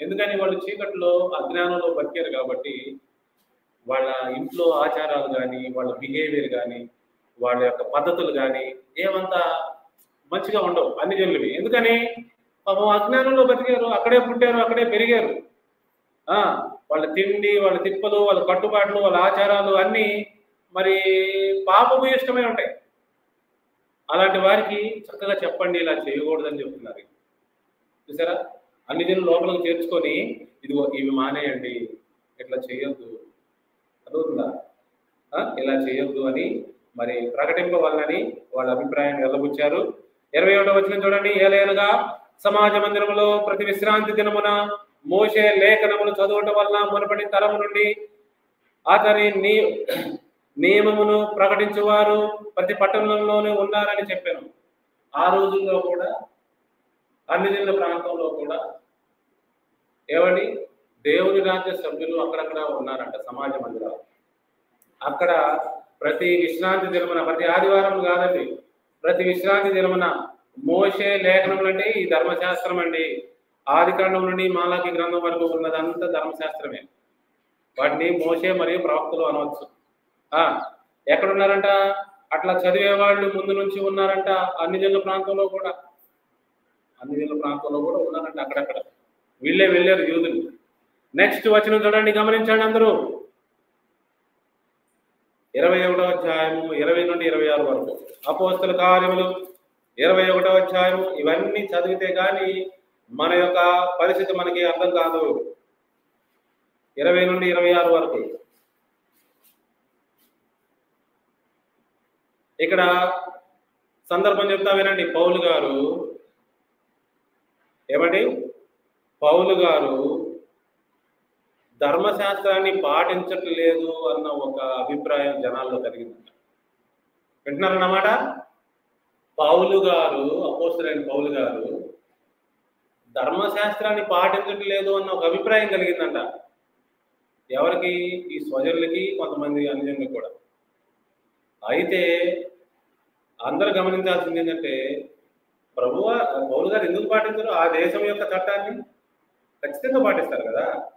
[SPEAKER 3] ఎందుకని వాళ్ళు చీకట్లో అజ్ఞానంలో బతికారు కాబట్టి వాళ్ళ ఇంట్లో ఆచారాలు కానీ వాళ్ళ బిహేవియర్ కానీ వాళ్ళ యొక్క పద్ధతులు కానీ ఏమంతా మంచిగా ఉండవు. అన్ని జనులవి. ఎందుకని? పాపం అజ్ఞానంలో బతికారు అక్కడే పుట్టారు అక్కడే పెరిగారు. వాళ్ళ తిండి వాళ్ళ తిప్పలు వాళ్ళ కట్టుబాట్లు వాళ్ళ ఆచారాలు అన్నీ మరి పాపము ఇష్టమే ఉంటాయి. అలాంటి వారికి చక్కగా చెప్పండి ఇలా చేయకూడదని చెప్తున్నారు. చూసారా? అన్ని జనులు లోపలికి చేర్చుకొని ఇదిగో ఇవి మానేయండి ఇట్లా చేయొద్దు. అదవుతుందా ఇలా చేయొద్దు అని మరి ప్రకటింపవలనని వాళ్ళ అభిప్రాయాన్ని వెళ్ళబుచ్చారు. ఇరవై ఒకటో వచ్చిన చూడండి. ఏలైనగా సమాజ మందిరములో ప్రతి విశ్రాంతి దినమున మోసే లేఖనములు చదవటం వలన మునపటి తరము నుండి అతని నీ నియమమును ప్రకటించేవారు ప్రతి పట్టణంలోనే ఉన్నారని చెప్పాను. ఆ రోజుల్లో కూడా అన్ని ప్రాంతంలో కూడా ఏమండి? దేవుని రాజ్య సభ్యులు అక్కడక్కడ ఉన్నారంట సమాజ మందిరాలు. అక్కడ ప్రతి విశ్రాంతి దినమున ప్రతి ఆదివారం కాదండి ప్రతి విశ్రాంతి దినమున మోసే లేఖనములు అంటే ఈ ధర్మశాస్త్రం అండి ఆది కాండం నుండి మాలాకి గ్రంథం వరకు ఉన్నదంతా ధర్మశాస్త్రమే. వాటిని మోసే మరియు ప్రవక్తలు అనవచ్చు. ఆ ఎక్కడున్నారంట? అట్లా చదివే వాళ్ళు ముందు నుంచి ఉన్నారంట అన్ని జిల్లా ప్రాంతంలో కూడా. అన్ని జిల్లా ప్రాంతంలో కూడా ఉన్నారంట అక్కడక్కడ. వీళ్ళే వెళ్ళారు యూదులు. నెక్స్ట్ వచ్చిన చూడండి గమనించండి అందరూ. ఇరవై ఒకటో అధ్యాయము ఇరవై నుండి ఇరవై ఆరు వరకు. అపోస్తుల కార్యములు ఇరవై ఒకటో అధ్యాయము ఇవన్నీ చదివితే కానీ మన యొక్క పరిస్థితి మనకి అర్థం కాదు. ఇరవై నుండి ఇరవై ఆరు వరకు. ఇక్కడ సందర్భం చెప్తా వినండి. పౌలు గారు ఏమండి? పౌలు గారు ధర్మశాస్త్రాన్ని పాటించట్లేదు అన్న ఒక అభిప్రాయం జనాల్లో కలిగింది వింటున్నారన్నమాట పౌలు గారు అపోస్తులైన పౌలు గారు ధర్మశాస్త్రాన్ని పాటించడం లేదు అన్న ఒక అభిప్రాయం కలిగిందంట. ఎవరికి? ఈ స్వజనులకి కొంతమంది అనుజనులకి కూడా. అయితే అందరూ గమనించాల్సింది ఏంటంటే ప్రభువ పౌరు గారు ఎందుకు పాటించరు ఆ దేశం యొక్క చట్టాన్ని ఖచ్చితంగా పాటిస్తారు కదా.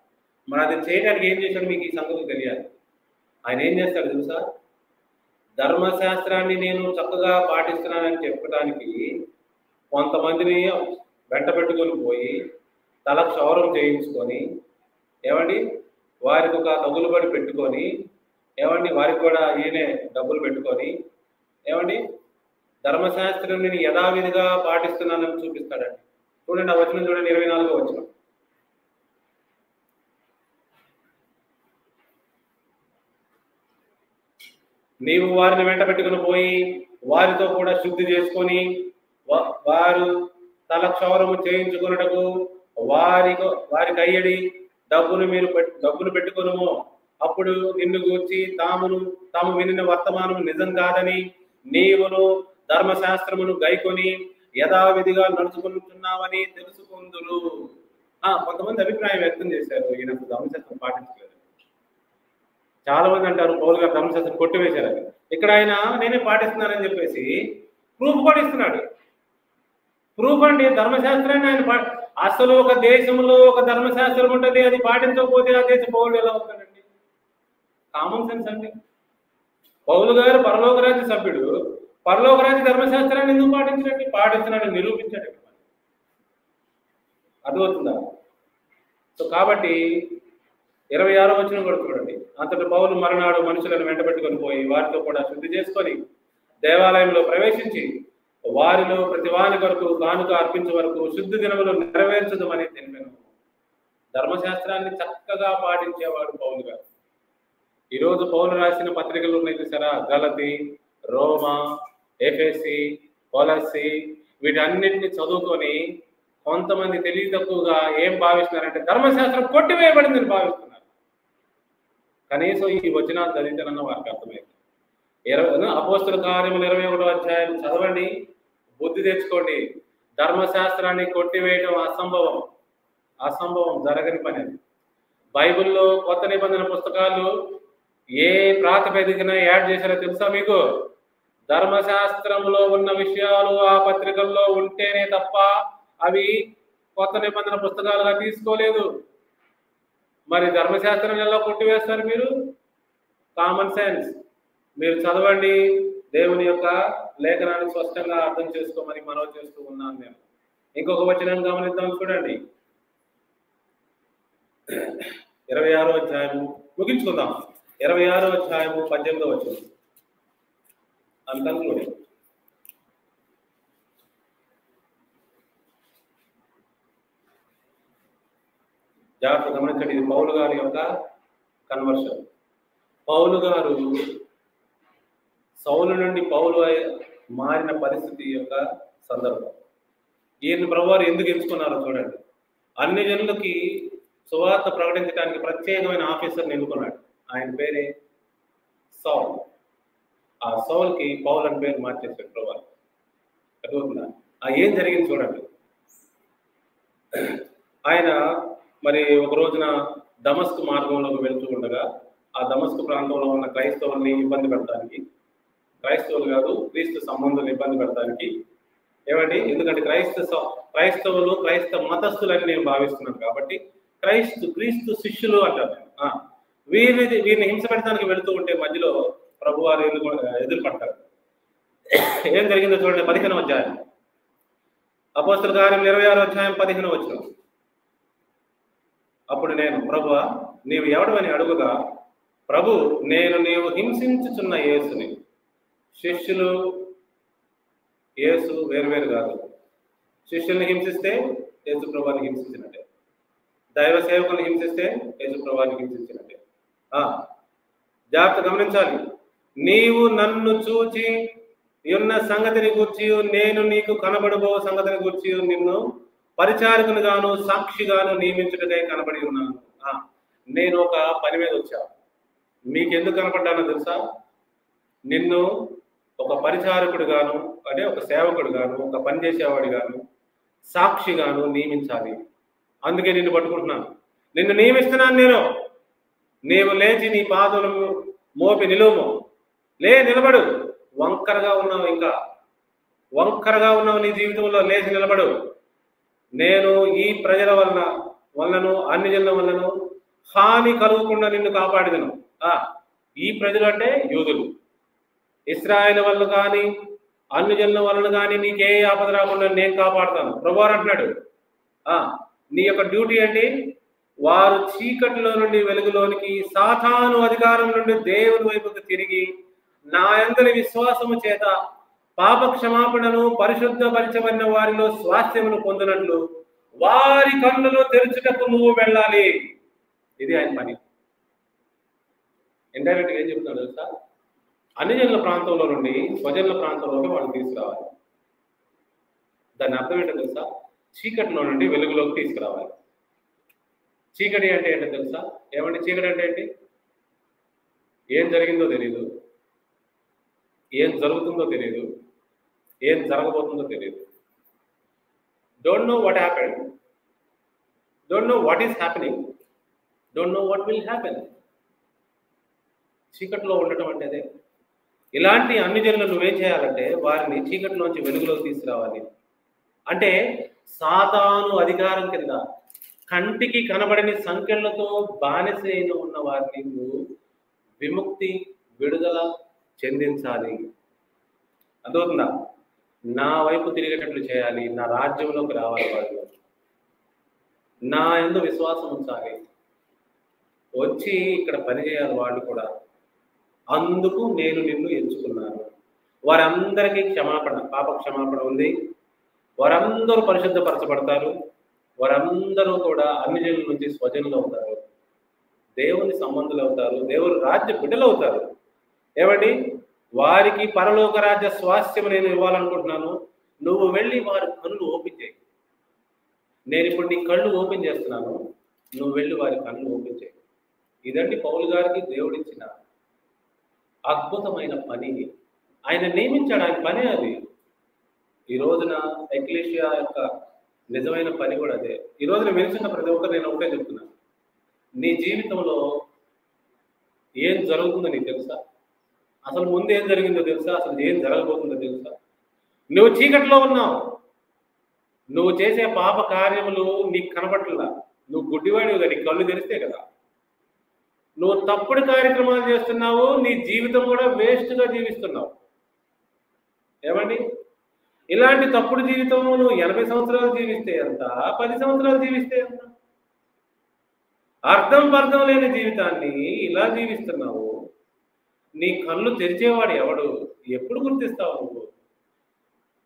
[SPEAKER 3] మరి అది చేయడానికి ఏం చేశాడు మీకు ఈ సంగతి తెలియాలి. ఆయన ఏం చేస్తాడు తెలుసా? ధర్మశాస్త్రాన్ని నేను చక్కగా పాటిస్తున్నానని చెప్పడానికి కొంతమందిని వెంట పెట్టుకొని పోయి తల క్షౌరం చేయించుకొని ఏమండి? వారికి ఒక తగులుబడి పెట్టుకొని ఏమండి? వారికి కూడా ఈయనే డబ్బులు పెట్టుకొని ఏమండి? ధర్మశాస్త్రం నేను యథావిధిగా పాటిస్తున్నానని చూపిస్తాడండి. చూడండి ఆ వచనం చూడండి ఇరవై నాలుగో వచనం. నీవు వారిని వెంట పెట్టుకుని పోయి వారితో కూడా శుద్ధి చేసుకొని వారు తల క్షౌరము చేయించుకున్నటకు వారి వారికి అయ్యడి డబ్బును మీరు పెట్- డబ్బును అప్పుడు నిన్ను గూర్చి తామును తాము వినిన వర్తమానం నిజం కాదని నీవును ధర్మశాస్త్రమును గైకొని యథావిధిగా నడుచుకుంటున్నావని తెలుసుకుందురు. ఆ, కొంతమంది అభిప్రాయం వ్యక్తం చేశారు. ఈయన ధర్మశాస్త్రం పాటించలేదు. చాలా మంది అంటారు పౌరు గారు ధర్మశాస్త్రం కొట్టివేశారు ఇక్కడ ఆయన నేనే పాటిస్తున్నానని చెప్పేసి ప్రూఫ్ కూడా ఇస్తున్నాడు. ప్రూఫ్ అండి ధర్మశాస్త్రాన్ని ఆయన అసలు ఒక దేశంలో ఒక ధర్మశాస్త్రం ఉంటుంది అది పాటించకపోతే ఆ దేశ పౌరుడు ఎలా అవుతాడండి కామన్ సెన్స్ అండి. పౌలు గారు పరలోకరాజ్య సభ్యుడు పరలోకరాజ్య ధర్మశాస్త్రాన్ని ఎందుకు పాటించడండి? పాటిస్తున్నాడని నిరూపించాడు అర్థమవుతుందా? సో కాబట్టి ఇరవై ఆరో వచ్చిన కూడా చూడండి. అంతటి పౌలు మరణాడు మనుషులను వెంటబెట్టుకొని పోయి వారితో కూడా శుద్ధి చేసుకొని దేవాలయంలో ప్రవేశించి వారిలో ప్రతి వారి కొరకు కానుక అర్పించే వరకు శుద్ధి దినములు నెరవేర్చదమని తెలిపాను. ధర్మశాస్త్రాన్ని చక్కగా పాటించేవాడు పౌలు గారు. ఈరోజు పౌలు రాసిన పత్రికలు ఉన్నాయి చూసారా? గలతి రోమా ఎఫ్ఎస్సి కొలసి వీటన్నిటిని చదువుకొని కొంతమంది తెలివి తక్కువగా ఏం భావిస్తున్నారంటే ధర్మశాస్త్రం కొట్టివేయబడిందని భావిస్తున్నారు. కనీసం ఈ వచనాలు చదివితేనన్న వారికి అర్థమైంది. ఇరవై అపోస్తుల కార్యములు ఇరవై ఒకటో అధ్యాయం చదవండి. బుద్ధి తెచ్చుకోండి ధర్మశాస్త్రాన్ని కొట్టివేయడం అసంభవం. అసంభవం జరగని పని అది. బైబిల్లో కొత్త నిబంధన పుస్తకాలు ఏ ప్రాతిపదికన యాడ్ చేశారో తెలుసా మీకు? ధర్మశాస్త్రంలో ఉన్న విషయాలు ఆ పత్రికల్లో ఉంటేనే తప్ప అవి కొత్త నిబంధన పుస్తకాలుగా తీసుకోలేదు. మరి ధర్మశాస్త్రం ఎలా కొట్టివేస్తారు మీరు? Common sense. మీరు చదవండి దేవుని యొక్క లేఖనాన్ని స్పష్టంగా అర్థం చేసుకోమని మనవి చేస్తూ ఉన్నాను నేను ఇంకొక వచనం గమనిద్దాం చూడండి. ఇరవై ఆరో అధ్యాయము ముగించుకుందాం. ఇరవై ఆరో అధ్యాయము పద్దెనిమిదో వచనం. అంతను జాగ్రత్త గమనించండి ఇది పౌలు గారి యొక్క కన్వర్షన్. పౌలు గారు సౌలు నుండి పౌలు అయి- మారిన పరిస్థితి యొక్క సందర్భం. ఈయన ప్రభువారు ఎందుకు ఎంచుకున్నారో చూడండి. అన్ని జనులకి సువార్త ప్రకటించడానికి ప్రత్యేకమైన ఆఫీసర్ ఎన్నుకున్నాడు. ఆయన పేరే సౌల్. ఆ సౌల్కి పౌల్ అని పేరు మార్చేసాడు ప్రభువారు. అర్థమవుతుందా? ఆ ఏం జరిగింది చూడండి. ఆయన మరి ఒక రోజున దమస్క్ మార్గంలోకి వెళ్తూ ఉండగా ఆ దమస్క్ ప్రాంతంలో ఉన్న క్రైస్తవుల్ని ఇబ్బంది పెట్టడానికి క్రైస్తవులు కాదు క్రీస్తు సంబంధం ఇబ్బంది పెడతానికి ఏమండి? ఎందుకంటే క్రైస్త క్రైస్తవులు క్రైస్తవ మతస్థులని నేను భావిస్తున్నాను కాబట్టి క్రైస్తు క్రీస్తు శిష్యులు అంటారు. వీరిని వీరిని హింస పెట్టడానికి వెళుతూ ఉంటే మధ్యలో ప్రభువారు వారు ఎదురు ఎదుర్కొంటారు ఏం జరిగిందో చూడండి పదిహేను అధ్యాయం. అపోస్తుల కార్యం ఇరవై ఆరు అధ్యాయం పదిహేను వచ్చిన. అప్పుడు నేను ప్రభు నీవు ఎవడమని అడుగుగా ప్రభు నేను నీవు హింసించుచున్న యేసుని. శిష్యులు యేసు వేరువేరు కాదు. శిష్యుల్ని హింసిస్తే యేసు ప్రభాన్ని హింసించినట్టే. దైవ సేవకుని హింసిస్తే యేసు ప్రభాన్ని హింసించినట్టే. జాగ్రత్త గమనించాలి. నీవు నన్ను చూచి ఉన్న సంగతిని గూర్చి నేను నీకు కనబడబో సంగతిని గూర్చి నిన్ను పరిచారకునిగాను సాక్షిగాను నియమించుటకై కనబడి ఉన్నాను. నేను ఒక పని మీద వచ్చా. మీకు ఎందుకు కనపడ్డానో తెలుసా? నిన్ను ఒక పరిచారకుడు గాను అంటే ఒక సేవకుడు గాను ఒక పని చేసేవాడు గాను సాక్షిగాను నియమించాలి. అందుకే నిన్ను పట్టుకుంటున్నాను. నిన్ను నియమిస్తున్నాను నేను. నీవు లేచి నీ పాదములు మోపి నిలువము. లే నిలబడు. వంకరగా ఉన్నావు ఇంకా. వంకరగా ఉన్నావు నీ జీవితంలో. లేచి నిలబడు. నేను ఈ ప్రజల వలన వలనను అన్ని జనుల వలనను హాని కలుగకుండా నిన్ను కాపాడిదను. ఈ ప్రజలు అంటే యూదులు. ఇస్రాయేల్ వల్ల కానీ అన్యజనుల వలన కానీ నీకే ఆపద రాకుండా నేను కాపాడుతాను. ప్రభు అంటున్నాడు ఆ నీ యొక్క డ్యూటీ ఏంటి? వారు చీకటిలో నుండి వెలుగులోనికి సాతాను అధికారం నుండి దేవుని వైపుకు తిరిగి నా అందరి విశ్వాసము చేత పాప క్షమాపణను పరిశుద్ధపరచబడిన వారిలో స్వాస్థ్యమును పొందినట్లు వారి కన్నులు తెరుచుటకు నువ్వు వెళ్ళాలి. ఇది ఆయన పని. ఇండైరెక్ట్గా ఏం చెప్తున్నాడు తెలుసా? అన్ని ప్రాంతంలో నుండి స్వజనుల ప్రాంతంలోకి వాళ్ళు తీసుకురావాలి. దాని అర్థం ఏంటో తెలుసా? చీకటిలో నుండి వెలుగులోకి తీసుకురావాలి. చీకటి అంటే ఏంటో తెలుసా? ఏమంటే చీకటి అంటే ఏంటి? ఏం జరిగిందో తెలియదు ఏం జరుగుతుందో తెలియదు ఏం జరగబోతుందో తెలియదు don't know what happen don't know what is happening don't know what will happen చీకట్లో ఉండటం అంటే అదే. ఇలాంటి అన్ని జనులు నువ్వేం చేయాలంటే వారిని చీకటిలోంచి వెలుగులోకి తీసుకురావాలి. అంటే సాతాను అధికారం కింద కంటికి కనబడని సంఖ్యలతో బానిసైన ఉన్న వారిని నువ్వు విముక్తి విడుదల చెందించాలి. అదవుతుందా నా వైపు తిరిగేటట్లు చేయాలి. నా రాజ్యంలోకి రావాలి వాళ్ళు నా ఎందు విశ్వాసం ఉంచాలి. వచ్చి ఇక్కడ పనిచేయాలి వాళ్ళు కూడా. అందుకు నేను నిన్ను ఎంచుకున్నాను. వారందరికీ క్షమాపణ పాప క్షమాపణ ఉంది. వారందరూ పరిశుద్ధపరచబడతారు. వారందరూ కూడా అన్ని జనుల నుంచి స్వజనులు అవుతారు. దేవుని సంబంధులు అవుతారు. దేవుని రాజ్య బిడ్డలు అవుతారు. ఏమండి? వారికి పరలోక రాజ్య స్వాస్థ్యం నేను ఇవ్వాలనుకుంటున్నాను. నువ్వు వెళ్ళి వారి కళ్ళు ఓపెన్ చేయి. నేను ఇప్పుడు నీ కళ్ళు ఓపెన్ చేస్తున్నాను. నువ్వు వెళ్ళి వారి కళ్ళు ఓపెన్ చేయి. ఇదండి పౌలు గారికి దేవుడిచ్చిన అద్భుతమైన పని. ఆయన నియమించాడు ఆయన పని అది. ఈ రోజున ఎక్లేషియా యొక్క నిజమైన పని కూడా అదే. ఈ రోజున వెలిసిన ప్రతి ఒక్కరు నేను ఒకటే చెప్తున్నాను నీ జీవితంలో ఏం జరుగుతుందో నీకు తెలుసా? అసలు ముందు ఏం జరిగిందో తెలుసా? అసలు ఏం జరగబోతుందో తెలుసా? నువ్వు చీకట్లో ఉన్నావు. నువ్వు చేసే పాప కార్యములు నీకు కనబట్లా నువ్వు గుడ్డివాడివి నీ కళ్ళు తెరిస్తే కదా. నువ్వు తప్పుడు కార్యక్రమాలు చేస్తున్నావు నీ జీవితం కూడా వేస్ట్గా జీవిస్తున్నావు. ఏమండి? ఇలాంటి తప్పుడు జీవితం నువ్వు ఎనభై సంవత్సరాలు జీవిస్తే ఎంత? పది సంవత్సరాలు జీవిస్తే ఎంత? అర్థం పర్థం లేని జీవితాన్ని ఇలా జీవిస్తున్నావు. నీ కళ్ళు తెరిచేవాడు ఎవడు? ఎప్పుడు గుర్తిస్తావు నువ్వు?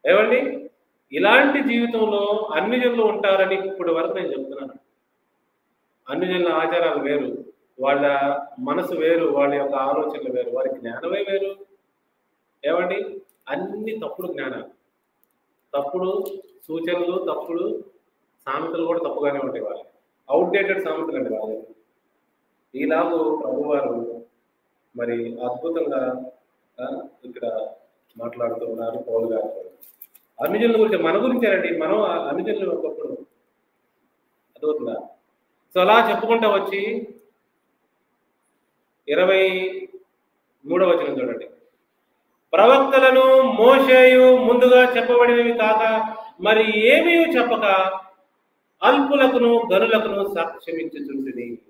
[SPEAKER 3] ఏమండి? ఇలాంటి జీవితంలో అన్ని జనులు ఉంటారని ఇప్పటి వరకు నేను చెప్తున్నాను. అన్ని జనుల ఆచారాలు వేరు. వాళ్ళ మనసు వేరు వాళ్ళ యొక్క ఆలోచనలు వేరు వారి జ్ఞానమే వేరు. ఏమండి? అన్ని తప్పుడు జ్ఞానాలు. తప్పుడు సూచనలు తప్పుడు సామెతలు కూడా తప్పుగానే ఉంటాయి వాళ్ళకి. అవుట్డేటెడ్ సామెతలు అండి వాళ్ళు ఈలాగు ప్రభువారు మరి అద్భుతంగా ఇక్కడ మాట్లాడుతున్నారు పౌరు గారు. అన్నిజనుల గురించి మన గురించేనండి. మనం అమిజన్లు ఒకప్పుడు. అదవుతుందా సో అలా చెప్పుకుంటా వచ్చి ఇరవై మూడవ వచనం చూడండి. ప్రవక్తలను మోసేయు ముందుగా చెప్పబడినవి కాక మరి ఏమీ చెప్పక అల్పులకును గనులకును సాక్ష్యమిచ్చుచుంటుంది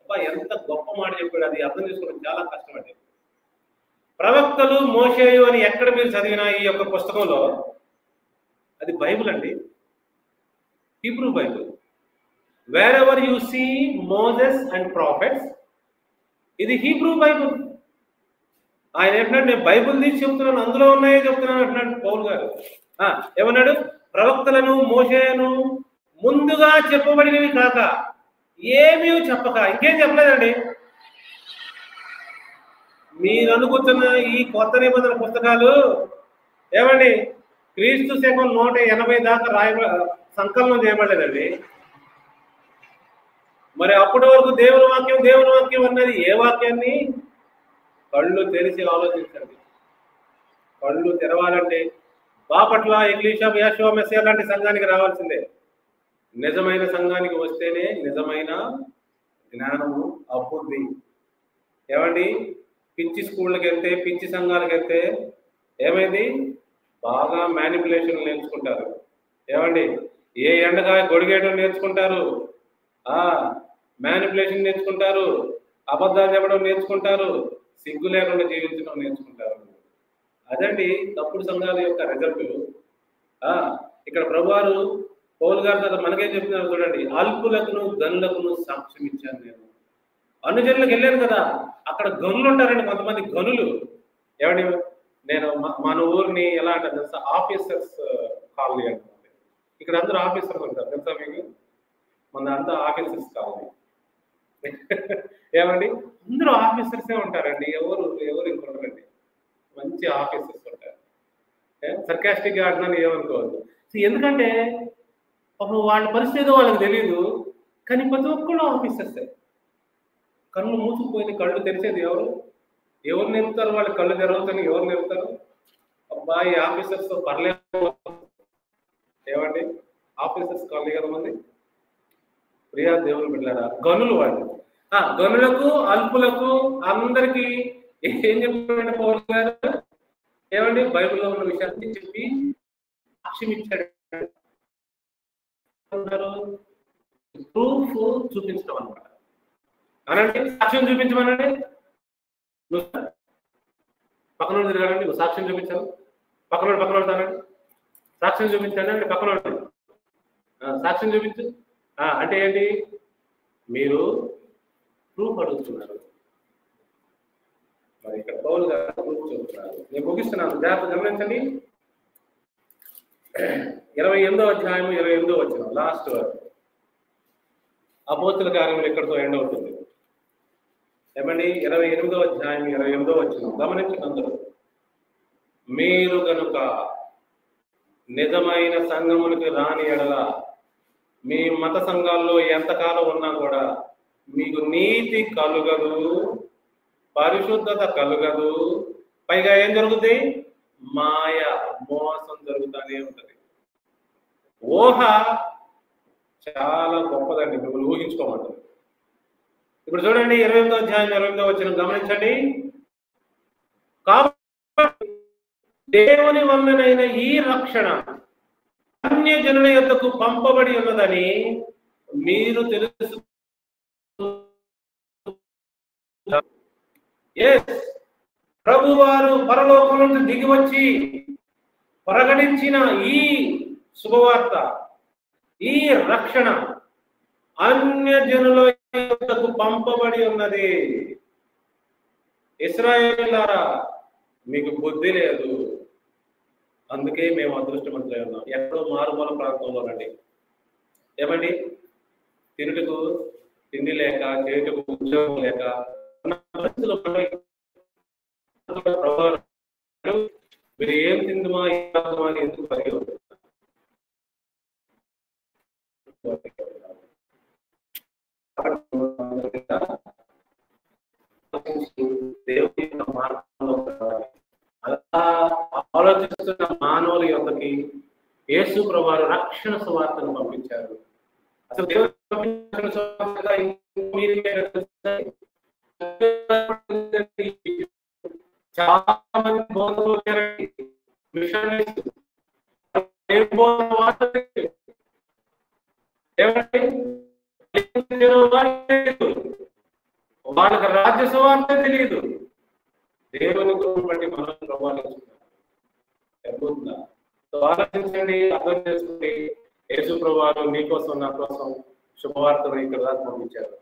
[SPEAKER 3] అబ్బా ఎంత గొప్ప మాట చెప్పాడు అది. అర్థం చేసుకోవడం చాలా కష్టం అండి. ప్రవక్తలు మోసేయు అని ఎక్కడ మీరు చదివినా ఈ యొక్క పుస్తకంలో అది బైబిల్ అండి. Hebrew Bible. Wherever you see Moses and prophets ఇది హీబ్రూ బైబుల్. ఆయన ఏంటంటే నేను బైబుల్ తీసి చెబుతున్నాను అందులో ఉన్నాయే చెప్తున్నాను అంటున్నాడు పౌల్ గారు. ఏమన్నాడు? ప్రవక్తలను మోషేను ముందుగా చెప్పబడినవి కాక ఏమీ చెప్పక. ఇంకేం చెప్పలేదండి? మీరు అనుకుంటున్న ఈ కొత్త నిబంధన పుస్తకాలు ఏమండి? క్రీస్తు శకం నూట ఎనభై దాకా రాయ సంకలనం చేయబడలేదండి. మరి అప్పటి వరకు దేవుని వాక్యం దేవుని వాక్యం అన్నది ఏ వాక్యాన్ని? కళ్ళు తెరిచి ఆలోచించండి. కళ్ళు తెరవాలంటే బాపట్ల ఇంగ్లీషా యాషో మెస్సే లాంటి సంఘానికి రావాల్సిందే. నిజమైన సంఘానికి వస్తేనే నిజమైన జ్ఞానము అభివృద్ధి. ఏమండి? పిచ్చి స్కూళ్ళకి వెళ్తే పిచ్చి సంఘాలకు వెళ్తే ఏమైంది? బాగా మ్యానిపులేషన్ నేర్చుకుంటారు. ఏమండి? ఏ ఎండగా గొడిగేయడం నేర్చుకుంటారు? మ్యానిపులేషన్ నేర్చుకుంటారు అబద్ధాలు చెప్పడం నేర్చుకుంటారు సిగ్గు లేకుండా జీవించడం నేర్చుకుంటారు. అదండి తప్పుడు సంఘాల యొక్క రిజల్ట్ ఆ ఇక్కడ ప్రభువారు పౌలు గారు తర్వాత మనకేం చెప్తున్నారు చూడండి అల్పులకును గనులకును సాక్ష్యం ఇచ్చాను నేను. అనుజనులకు వెళ్ళాను కదా అక్కడ గనులు ఉంటారండి కొంతమంది గనులు. ఏమండి నేను మన ఊరిని ఎలా అంటే తెలుసా? ఆఫీసర్స్ కాలనీ అంటుంది ఇక్కడ అందరూ ఆఫీసర్స్ ఉంటారు తెలుసా మీకు? మన అంతా ఆఫీసర్స్ కావాలి. ఏమండి? అందరూ ఆఫీసర్సే ఉంటారండి. ఎవరు ఎవరు ఇంకొంటారండి మంచి ఆఫీసర్స్ ఉంటారు. సర్కాస్టిక్గా అంటున్నాను ఏమనుకోవద్దు. సో ఎందుకంటే పాపం వాళ్ళ పరిస్థితి వాళ్ళకి తెలియదు కానీ ప్రతి ఒక్కళ్ళు ఆఫీసర్సే. కళ్ళు మూసుకుపోయింది కళ్ళు తెరిచేది ఎవరు? ఎవరు నింపుతారు వాళ్ళు? కళ్ళు తెరవుతాను ఎవరు నింపుతారు? అబ్బాయి ఆఫీసర్స్తో పర్లేదు. ఏమండి? ఆఫీసర్స్ కాలనీ కదా మంది ప్రియా దేవుని బిడ్డారా గనులు వాళ్ళు. ఆ గనులకు అల్పులకు అందరికి ఏం చెప్పాడు పౌరులు గారు? ఏమండి? బైబిల్లో ఉన్న విషయాన్ని చెప్పి సాక్ష్యం ఇచ్చాడు. ప్రూఫ్ చూపించడం అనమాట అనంటే సాక్ష్యం చూపించమనండి. నువ్వు పక్కన తిరగాడండి నువ్వు సాక్ష్యం చూపించావు. పక్కన పక్కన తానండి సాక్ష్యం చూపించండి అంటే పక్కన సాక్ష్యం చూపించు. అంటే ఏంటి? మీరు ప్రూఫ్ అడుగుతున్నారు. మరి ఇక్కడ పౌల్ గారు ప్రూఫ్ చెబుతున్నారు. నేను ముగిస్తున్నాను. జాగ్రత్త గమనించండి. ఇరవై ఎనిమిదో అధ్యాయం ఇరవై ఎనిమిదో వచ్చిన లాస్ట్ వరకు అపోతుల కార్యములు ఇక్కడితో ఎండ్ అవుతుంది? ఏమండి? ఇరవై ఎనిమిదో అధ్యాయం ఇరవై ఎనిమిదో వచ్చిన గమనించండి అందరూ. మీరు కనుక నిజమైన సంఘమునికి రాని ఎడల మీ మత సంఘాల్లో ఎంతకాలం ఉన్నా కూడా మీకు నీతి కలుగదు పరిశుద్ధత కలుగదు. పైగా ఏం జరుగుతుంది మాయ మోసం జరుగుతూనే ఉంటుంది. ఊహ చాలా గొప్పదండి మిమ్మల్ని ఊహించుకోమంటారు. ఇప్పుడు చూడండి ఇరవై ఎనిమిదో అధ్యాయం ఇరవై ఎనిమిదో వచ్చిన గమనించండి. కాబట్టి దేవుని వల్లనైన ఈ రక్షణ అన్య జనుల పంపబడి ఉన్నదని మీరు తెలుసు. ప్రభు ప్రభువారు పరలోకం నుండి దిగివచ్చి ప్రకటించిన ఈ శుభవార్త ఈ రక్షణ అన్య జనుల పంపబడి ఉన్నది. ఇస్రాయేలారా మీకు బుద్ధి లేదు. అందుకే మేము అదృష్టవంతులై ఉన్నాం. ఎక్కడో మారుమూల ప్రాంతంలోనండి. ఏమండి? తినుటకు తిండి లేక చేయుటకు ఉద్యోగం లేక మీరు ఏం తిందుమా అని ఎందుకు పరిగెత్తున్నారు దేవుడి మార్గంలో అలా ఆలోచిస్తున్న మానవుల యొక్కకి యేసు ప్రభువారు రక్షణ సువార్తను పంపించారు. అసలు దేవుడు చాలా మంది మిషనరీస్. వాళ్ళకి రాజ్య సువార్త తెలియదు. దేవుని బట్టి మనం ప్రభావించుకున్నాం ఆలోచించండి అర్థం చేసుకుని యేసు ప్రభావం మీకోసం నా కోసం శుభవార్తను ఇక్కడ దాకా పంపించారు.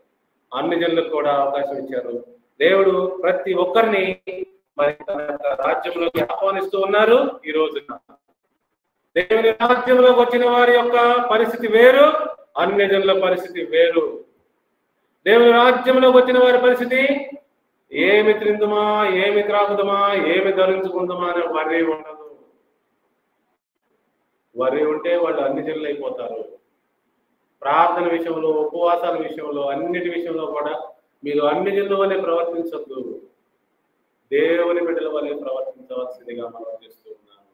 [SPEAKER 3] అన్ని జనులకు కూడా అవకాశం ఇచ్చారు. దేవుడు ప్రతి ఒక్కరిని మరి తన యొక్క రాజ్యంలోకి ఆహ్వానిస్తూ ఉన్నారు ఈ రోజున. దేవుని రాజ్యంలోకి వచ్చిన వారి యొక్క పరిస్థితి వేరు అన్య జనుల పరిస్థితి వేరు. దేవుని రాజ్యంలోకి వచ్చిన వారి పరిస్థితి ఏమి తిందుమా ఏమి త్రాగుదమా ఏమి ధరించుకుందామా అనే వరి ఉండదు. వరి ఉంటే వాళ్ళు అన్ని జనులు అయిపోతారు. ప్రార్థన విషయంలో ఉపవాసాల విషయంలో అన్నిటి విషయంలో కూడా మీరు అన్ని జిల్లు వలె ప్రవర్తించద్దు. దేవుని బిడ్డల వలె ప్రవర్తించవలసిందిగా మనం చేస్తూ ఉన్నాము.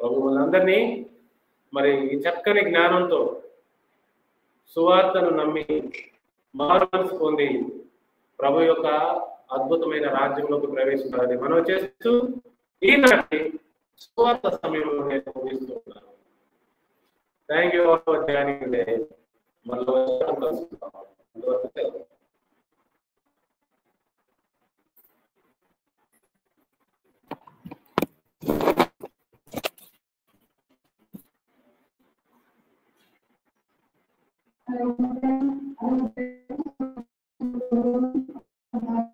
[SPEAKER 3] ప్రభు మనందరినీ మరి ఈ చక్కని జ్ఞానంతో సువార్తను నమ్మి మారు మనసు పొంది ప్రభు యొక్క అద్భుతమైన రాజ్యంలోకి ప్రవేశించాలని మనం చేస్తూ ఈనాటి సువార్త సమయంలో నేను ముగిస్తున్నాను thank you for joining day మళ్ళీ Thank you.
[SPEAKER 2] हमारा